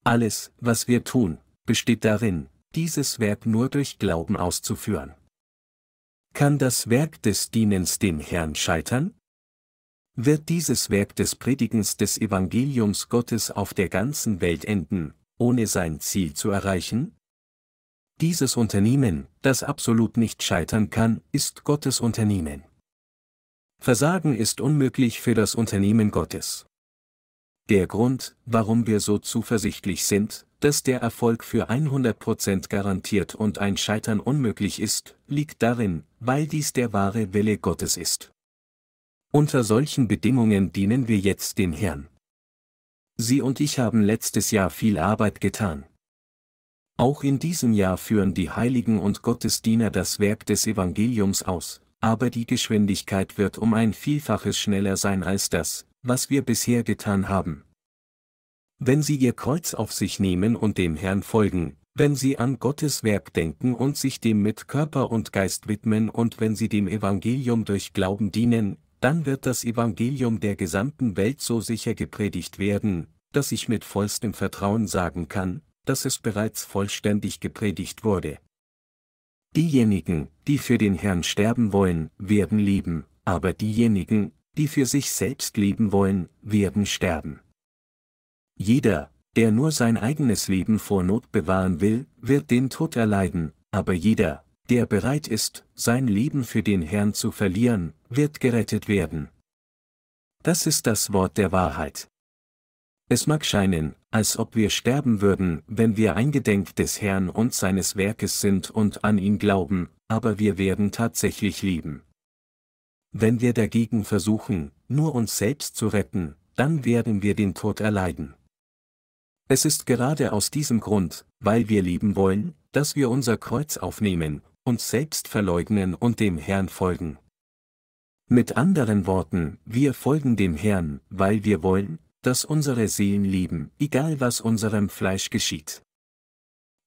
Alles, was wir tun, besteht darin, dieses Werk nur durch Glauben auszuführen. Kann das Werk des Dienens dem Herrn scheitern? Wird dieses Werk des Predigens des Evangeliums Gottes auf der ganzen Welt enden, ohne sein Ziel zu erreichen? Dieses Unternehmen, das absolut nicht scheitern kann, ist Gottes Unternehmen. Versagen ist unmöglich für das Unternehmen Gottes. Der Grund, warum wir so zuversichtlich sind, dass der Erfolg für 100% garantiert und ein Scheitern unmöglich ist, liegt darin, weil dies der wahre Wille Gottes ist. Unter solchen Bedingungen dienen wir jetzt dem Herrn. Sie und ich haben letztes Jahr viel Arbeit getan. Auch in diesem Jahr führen die Heiligen und Gottesdiener das Werk des Evangeliums aus, aber die Geschwindigkeit wird um ein Vielfaches schneller sein als das, was wir bisher getan haben. Wenn Sie Ihr Kreuz auf sich nehmen und dem Herrn folgen, wenn Sie an Gottes Werk denken und sich dem mit Körper und Geist widmen und wenn Sie dem Evangelium durch Glauben dienen, dann wird das Evangelium der gesamten Welt so sicher gepredigt werden, dass ich mit vollstem Vertrauen sagen kann, dass es bereits vollständig gepredigt wurde. Diejenigen, die für den Herrn sterben wollen, werden leben, aber diejenigen, die für sich selbst leben wollen, werden sterben. Jeder, der nur sein eigenes Leben vor Not bewahren will, wird den Tod erleiden, aber jeder, der bereit ist, sein Leben für den Herrn zu verlieren, wird gerettet werden. Das ist das Wort der Wahrheit. Es mag scheinen, als ob wir sterben würden, wenn wir eingedenk des Herrn und seines Werkes sind und an ihn glauben, aber wir werden tatsächlich lieben. Wenn wir dagegen versuchen, nur uns selbst zu retten, dann werden wir den Tod erleiden. Es ist gerade aus diesem Grund, weil wir lieben wollen, dass wir unser Kreuz aufnehmen, uns selbst verleugnen und dem Herrn folgen. Mit anderen Worten, wir folgen dem Herrn, weil wir wollen, dass unsere Seelen lieben, egal was unserem Fleisch geschieht.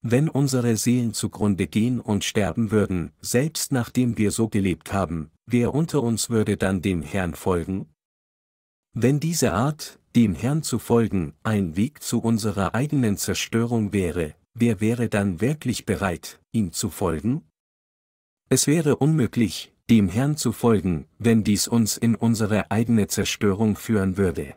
Wenn unsere Seelen zugrunde gehen und sterben würden, selbst nachdem wir so gelebt haben, wer unter uns würde dann dem Herrn folgen? Wenn diese Art, dem Herrn zu folgen, ein Weg zu unserer eigenen Zerstörung wäre, wer wäre dann wirklich bereit, ihm zu folgen? Es wäre unmöglich, dem Herrn zu folgen, wenn dies uns in unsere eigene Zerstörung führen würde.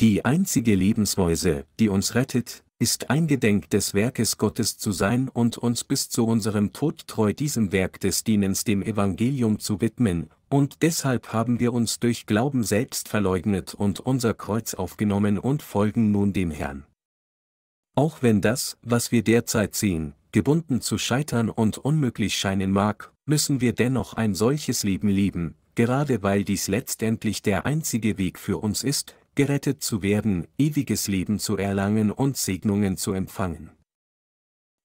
Die einzige Lebensweise, die uns rettet, ist eingedenk des Werkes Gottes zu sein und uns bis zu unserem Tod treu diesem Werk des Dienens dem Evangelium zu widmen, und deshalb haben wir uns durch Glauben selbst verleugnet und unser Kreuz aufgenommen und folgen nun dem Herrn. Auch wenn das, was wir derzeit sehen, gebunden zu scheitern und unmöglich scheinen mag, müssen wir dennoch ein solches Leben lieben, gerade weil dies letztendlich der einzige Weg für uns ist, gerettet zu werden, ewiges Leben zu erlangen und Segnungen zu empfangen.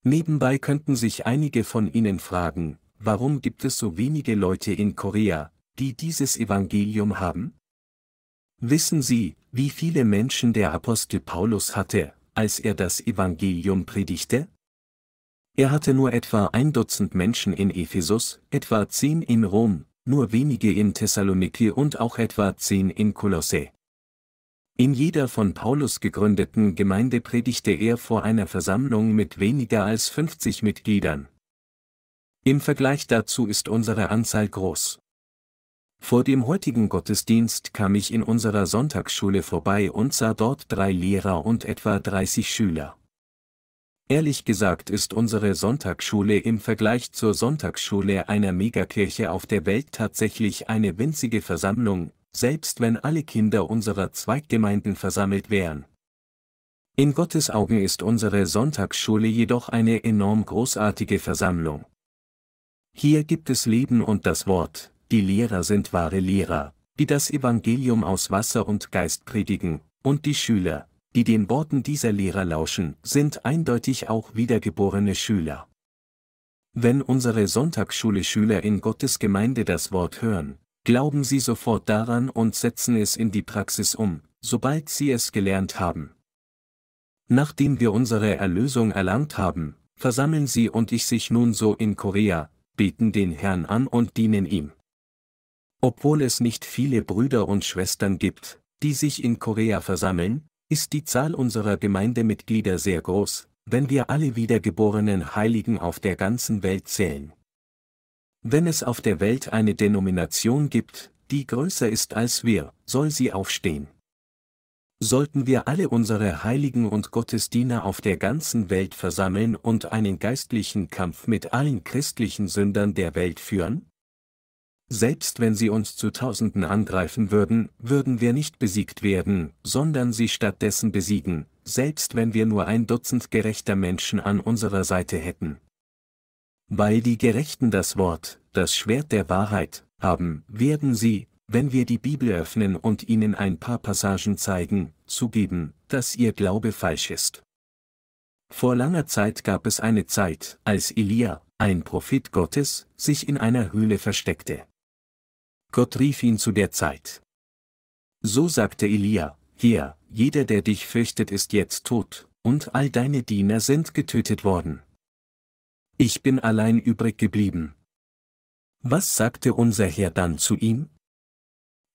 Nebenbei könnten sich einige von Ihnen fragen, warum gibt es so wenige Leute in Korea, die dieses Evangelium haben? Wissen Sie, wie viele Menschen der Apostel Paulus hatte, als er das Evangelium predigte? Er hatte nur etwa ein Dutzend Menschen in Ephesus, etwa zehn in Rom, nur wenige in Thessaloniki und auch etwa zehn in Kolosse. In jeder von Paulus gegründeten Gemeinde predigte er vor einer Versammlung mit weniger als 50 Mitgliedern. Im Vergleich dazu ist unsere Anzahl groß. Vor dem heutigen Gottesdienst kam ich in unserer Sonntagsschule vorbei und sah dort drei Lehrer und etwa 30 Schüler. Ehrlich gesagt ist unsere Sonntagsschule im Vergleich zur Sonntagsschule einer Megakirche auf der Welt tatsächlich eine winzige Versammlung, selbst wenn alle Kinder unserer Zweiggemeinden versammelt wären. In Gottes Augen ist unsere Sonntagsschule jedoch eine enorm großartige Versammlung. Hier gibt es Leben und das Wort, die Lehrer sind wahre Lehrer, die das Evangelium aus Wasser und Geist predigen, und die Schüler, die den Worten dieser Lehrer lauschen, sind eindeutig auch wiedergeborene Schüler. Wenn unsere Sonntagsschule-Schüler in Gottes Gemeinde das Wort hören, glauben sie sofort daran und setzen es in die Praxis um, sobald sie es gelernt haben. Nachdem wir unsere Erlösung erlangt haben, versammeln sie und ich sich nun so in Korea, beten den Herrn an und dienen ihm. Obwohl es nicht viele Brüder und Schwestern gibt, die sich in Korea versammeln, ist die Zahl unserer Gemeindemitglieder sehr groß, wenn wir alle wiedergeborenen Heiligen auf der ganzen Welt zählen. wenn es auf der Welt eine Denomination gibt, die größer ist als wir, soll sie aufstehen. Sollten wir alle unsere Heiligen und Gottesdiener auf der ganzen Welt versammeln und einen geistlichen Kampf mit allen christlichen Sündern der Welt führen? Selbst wenn sie uns zu Tausenden angreifen würden, würden wir nicht besiegt werden, sondern sie stattdessen besiegen, selbst wenn wir nur ein Dutzend gerechter Menschen an unserer Seite hätten. Weil die Gerechten das Wort, das Schwert der Wahrheit, haben, werden sie, wenn wir die Bibel öffnen und ihnen ein paar Passagen zeigen, zugeben, dass ihr Glaube falsch ist. Vor langer Zeit gab es eine Zeit, als Elia, ein Prophet Gottes, sich in einer Höhle versteckte. Gott rief ihn zu der Zeit. So sagte Elia, hier, jeder der dich fürchtet ist jetzt tot, und all deine Diener sind getötet worden. Ich bin allein übrig geblieben. Was sagte unser Herr dann zu ihm?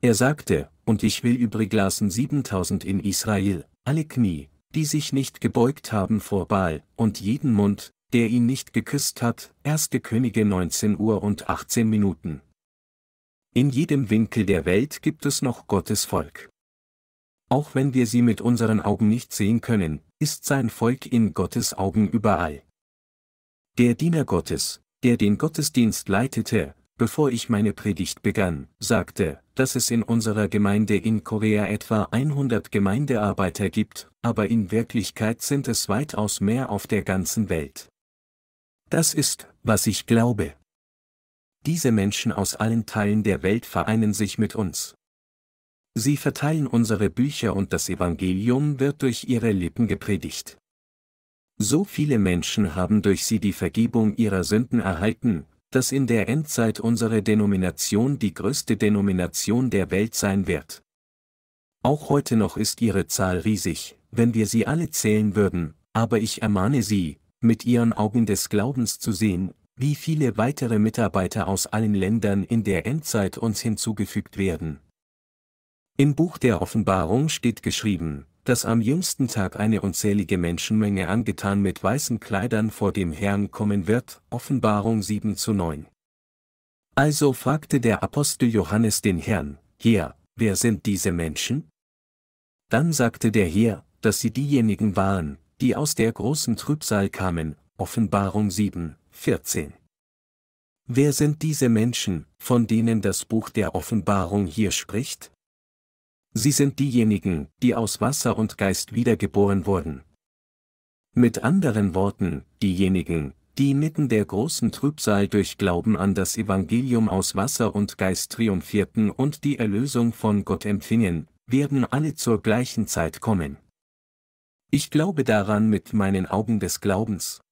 Er sagte, und ich will übrig lassen 7000 in Israel, alle Knie, die sich nicht gebeugt haben vor Baal, und jeden Mund, der ihn nicht geküsst hat, 1. Könige 19 Uhr und 18 Minuten. In jedem Winkel der Welt gibt es noch Gottes Volk. Auch wenn wir sie mit unseren Augen nicht sehen können, ist sein Volk in Gottes Augen überall. Der Diener Gottes, der den Gottesdienst leitete, bevor ich meine Predigt begann, sagte, dass es in unserer Gemeinde in Korea etwa 100 Gemeindearbeiter gibt, aber in Wirklichkeit sind es weitaus mehr auf der ganzen Welt. Das ist, was ich glaube. Diese Menschen aus allen Teilen der Welt vereinen sich mit uns. Sie verteilen unsere Bücher und das Evangelium wird durch ihre Lippen gepredigt. So viele Menschen haben durch sie die Vergebung ihrer Sünden erhalten, dass in der Endzeit unsere Denomination die größte Denomination der Welt sein wird. Auch heute noch ist ihre Zahl riesig, wenn wir sie alle zählen würden, aber ich ermahne Sie, mit Ihren Augen des Glaubens zu sehen, wie viele weitere Mitarbeiter aus allen Ländern in der Endzeit uns hinzugefügt werden. Im Buch der Offenbarung steht geschrieben, dass am jüngsten Tag eine unzählige Menschenmenge angetan mit weißen Kleidern vor dem Herrn kommen wird, Offenbarung 7 zu 9. Also fragte der Apostel Johannes den Herrn, Herr, wer sind diese Menschen? Dann sagte der Herr, dass sie diejenigen waren, die aus der großen Trübsal kamen, Offenbarung 7, 14. Wer sind diese Menschen, von denen das Buch der Offenbarung hier spricht? Sie sind diejenigen, die aus Wasser und Geist wiedergeboren wurden. Mit anderen Worten, diejenigen, die mitten der großen Trübsal durch Glauben an das Evangelium aus Wasser und Geist triumphierten und die Erlösung von Gott empfingen, werden alle zur gleichen Zeit kommen. Ich glaube daran mit meinen Augen des Glaubens,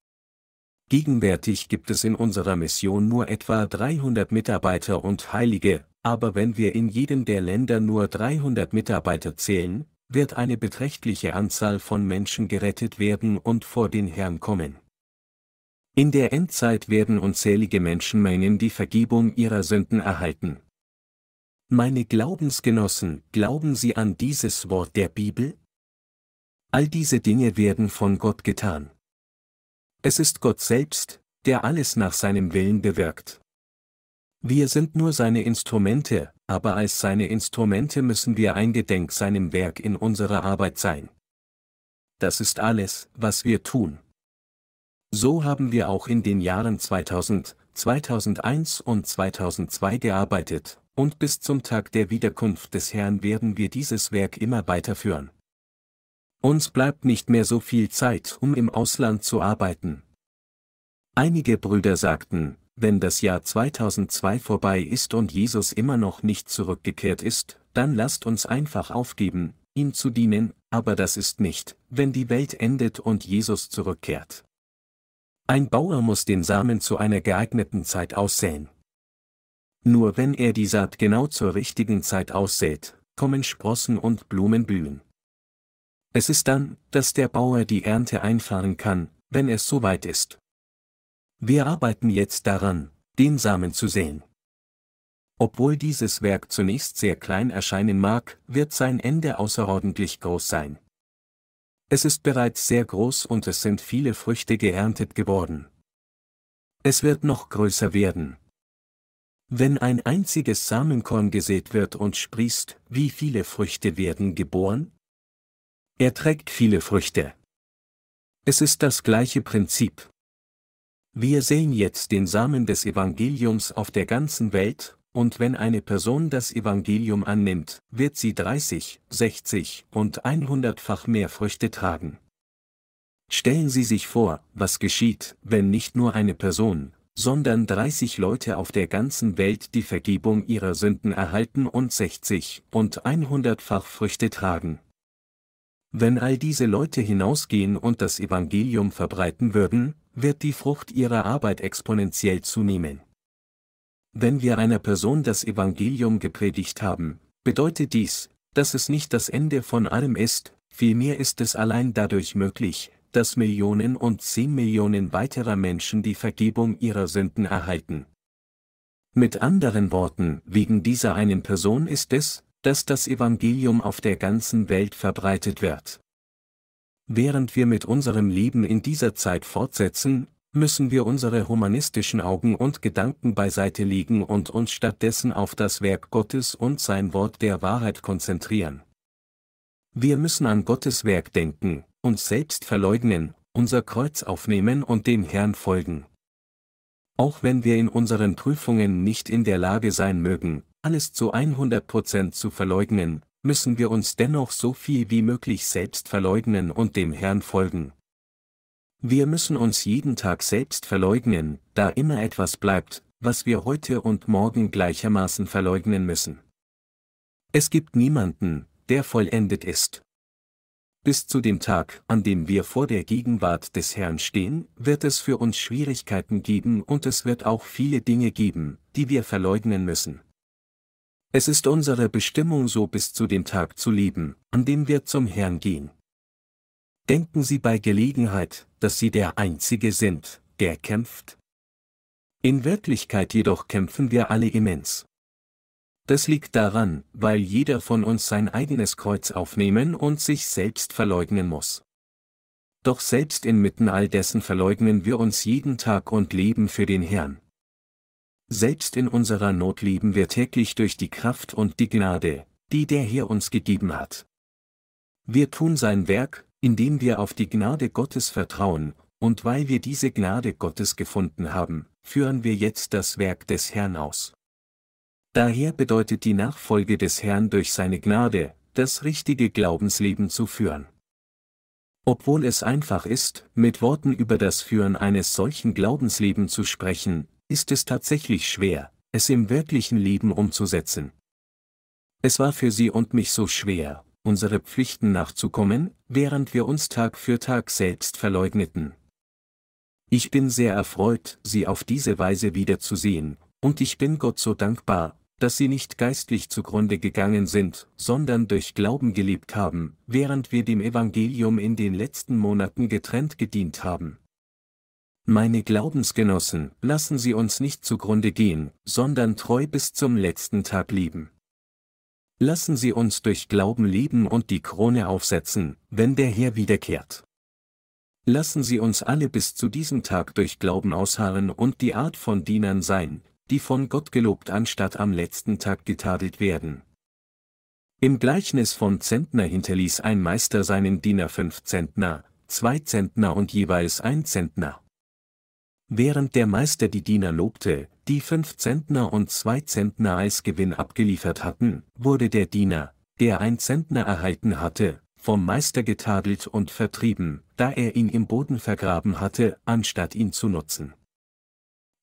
Gegenwärtig gibt es in unserer Mission nur etwa 300 Mitarbeiter und Heilige, aber wenn wir in jedem der Länder nur 300 Mitarbeiter zählen, wird eine beträchtliche Anzahl von Menschen gerettet werden und vor den Herrn kommen. In der Endzeit werden unzählige Menschenmengen die Vergebung ihrer Sünden erhalten. Meine Glaubensgenossen, glauben Sie an dieses Wort der Bibel? All diese Dinge werden von Gott getan. Es ist Gott selbst, der alles nach seinem Willen bewirkt. Wir sind nur seine Instrumente, aber als seine Instrumente müssen wir eingedenk seinem Werk in unserer Arbeit sein. Das ist alles, was wir tun. So haben wir auch in den Jahren 2000, 2001 und 2002 gearbeitet, und bis zum Tag der Wiederkunft des Herrn werden wir dieses Werk immer weiterführen. Uns bleibt nicht mehr so viel Zeit, um im Ausland zu arbeiten. Einige Brüder sagten, wenn das Jahr 2002 vorbei ist und Jesus immer noch nicht zurückgekehrt ist, dann lasst uns einfach aufgeben, ihm zu dienen, aber das ist nicht, wenn die Welt endet und Jesus zurückkehrt. Ein Bauer muss den Samen zu einer geeigneten Zeit aussäen. Nur wenn er die Saat genau zur richtigen Zeit aussät, kommen Sprossen und Blumen blühen. Es ist dann, dass der Bauer die Ernte einfahren kann, wenn es soweit ist. Wir arbeiten jetzt daran, den Samen zu säen. Obwohl dieses Werk zunächst sehr klein erscheinen mag, wird sein Ende außerordentlich groß sein. Es ist bereits sehr groß und es sind viele Früchte geerntet geworden. Es wird noch größer werden. Wenn ein einziges Samenkorn gesät wird und sprießt, wie viele Früchte werden geboren? Er trägt viele Früchte. Es ist das gleiche Prinzip. Wir sehen jetzt den Samen des Evangeliums auf der ganzen Welt, und wenn eine Person das Evangelium annimmt, wird sie 30, 60 und 100-fach mehr Früchte tragen. Stellen Sie sich vor, was geschieht, wenn nicht nur eine Person, sondern 30 Leute auf der ganzen Welt die Vergebung ihrer Sünden erhalten und 60 und 100-fach Früchte tragen. Wenn all diese Leute hinausgehen und das Evangelium verbreiten würden, wird die Frucht ihrer Arbeit exponentiell zunehmen. Wenn wir einer Person das Evangelium gepredigt haben, bedeutet dies, dass es nicht das Ende von allem ist, vielmehr ist es allein dadurch möglich, dass Millionen und zehn Millionen weiterer Menschen die Vergebung ihrer Sünden erhalten. Mit anderen Worten, wegen dieser einen Person ist es, dass das Evangelium auf der ganzen Welt verbreitet wird. Während wir mit unserem Leben in dieser Zeit fortsetzen, müssen wir unsere humanistischen Augen und Gedanken beiseite legen und uns stattdessen auf das Werk Gottes und sein Wort der Wahrheit konzentrieren. Wir müssen an Gottes Werk denken, uns selbst verleugnen, unser Kreuz aufnehmen und dem Herrn folgen. Auch wenn wir in unseren Prüfungen nicht in der Lage sein mögen, alles zu 100% zu verleugnen, müssen wir uns dennoch so viel wie möglich selbst verleugnen und dem Herrn folgen. Wir müssen uns jeden Tag selbst verleugnen, da immer etwas bleibt, was wir heute und morgen gleichermaßen verleugnen müssen. Es gibt niemanden, der vollendet ist. Bis zu dem Tag, an dem wir vor der Gegenwart des Herrn stehen, wird es für uns Schwierigkeiten geben und es wird auch viele Dinge geben, die wir verleugnen müssen. Es ist unsere Bestimmung so bis zu dem Tag zu leben, an dem wir zum Herrn gehen. Denken Sie bei Gelegenheit, dass Sie der Einzige sind, der kämpft? In Wirklichkeit jedoch kämpfen wir alle immens. Das liegt daran, weil jeder von uns sein eigenes Kreuz aufnehmen und sich selbst verleugnen muss. Doch selbst inmitten all dessen verleugnen wir uns jeden Tag und leben für den Herrn. Selbst in unserer Not leben wir täglich durch die Kraft und die Gnade, die der Herr uns gegeben hat. Wir tun sein Werk, indem wir auf die Gnade Gottes vertrauen, und weil wir diese Gnade Gottes gefunden haben, führen wir jetzt das Werk des Herrn aus. Daher bedeutet die Nachfolge des Herrn durch seine Gnade, das richtige Glaubensleben zu führen. Obwohl es einfach ist, mit Worten über das Führen eines solchen Glaubenslebens zu sprechen, ist es tatsächlich schwer, es im wirklichen Leben umzusetzen. Es war für sie und mich so schwer, unsere Pflichten nachzukommen, während wir uns Tag für Tag selbst verleugneten. Ich bin sehr erfreut, sie auf diese Weise wiederzusehen, und ich bin Gott so dankbar, dass sie nicht geistlich zugrunde gegangen sind, sondern durch Glauben gelebt haben, während wir dem Evangelium in den letzten Monaten getrennt gedient haben. Meine Glaubensgenossen, lassen Sie uns nicht zugrunde gehen, sondern treu bis zum letzten Tag lieben. Lassen Sie uns durch Glauben leben und die Krone aufsetzen, wenn der Herr wiederkehrt. Lassen Sie uns alle bis zu diesem Tag durch Glauben ausharren und die Art von Dienern sein, die von Gott gelobt anstatt am letzten Tag getadelt werden. Im Gleichnis von Zentner hinterließ ein Meister seinen Diener fünf Zentner, zwei Zentner und jeweils ein Zentner. Während der Meister die Diener lobte, die fünf Zentner und zwei Zentner als Gewinn abgeliefert hatten, wurde der Diener, der ein Zentner erhalten hatte, vom Meister getadelt und vertrieben, da er ihn im Boden vergraben hatte, anstatt ihn zu nutzen.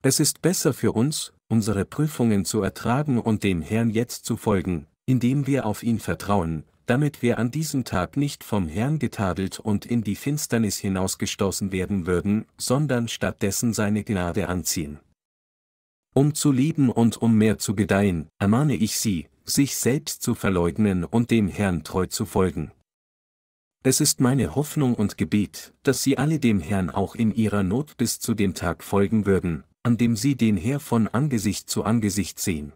Es ist besser für uns, unsere Prüfungen zu ertragen und dem Herrn jetzt zu folgen, indem wir auf ihn vertrauen, damit wir an diesem Tag nicht vom Herrn getadelt und in die Finsternis hinausgestoßen werden würden, sondern stattdessen seine Gnade anziehen. Um zu lieben und um mehr zu gedeihen, ermahne ich Sie, sich selbst zu verleugnen und dem Herrn treu zu folgen. Es ist meine Hoffnung und Gebet, dass Sie alle dem Herrn auch in Ihrer Not bis zu dem Tag folgen würden, an dem sie den Herr von Angesicht zu Angesicht sehen.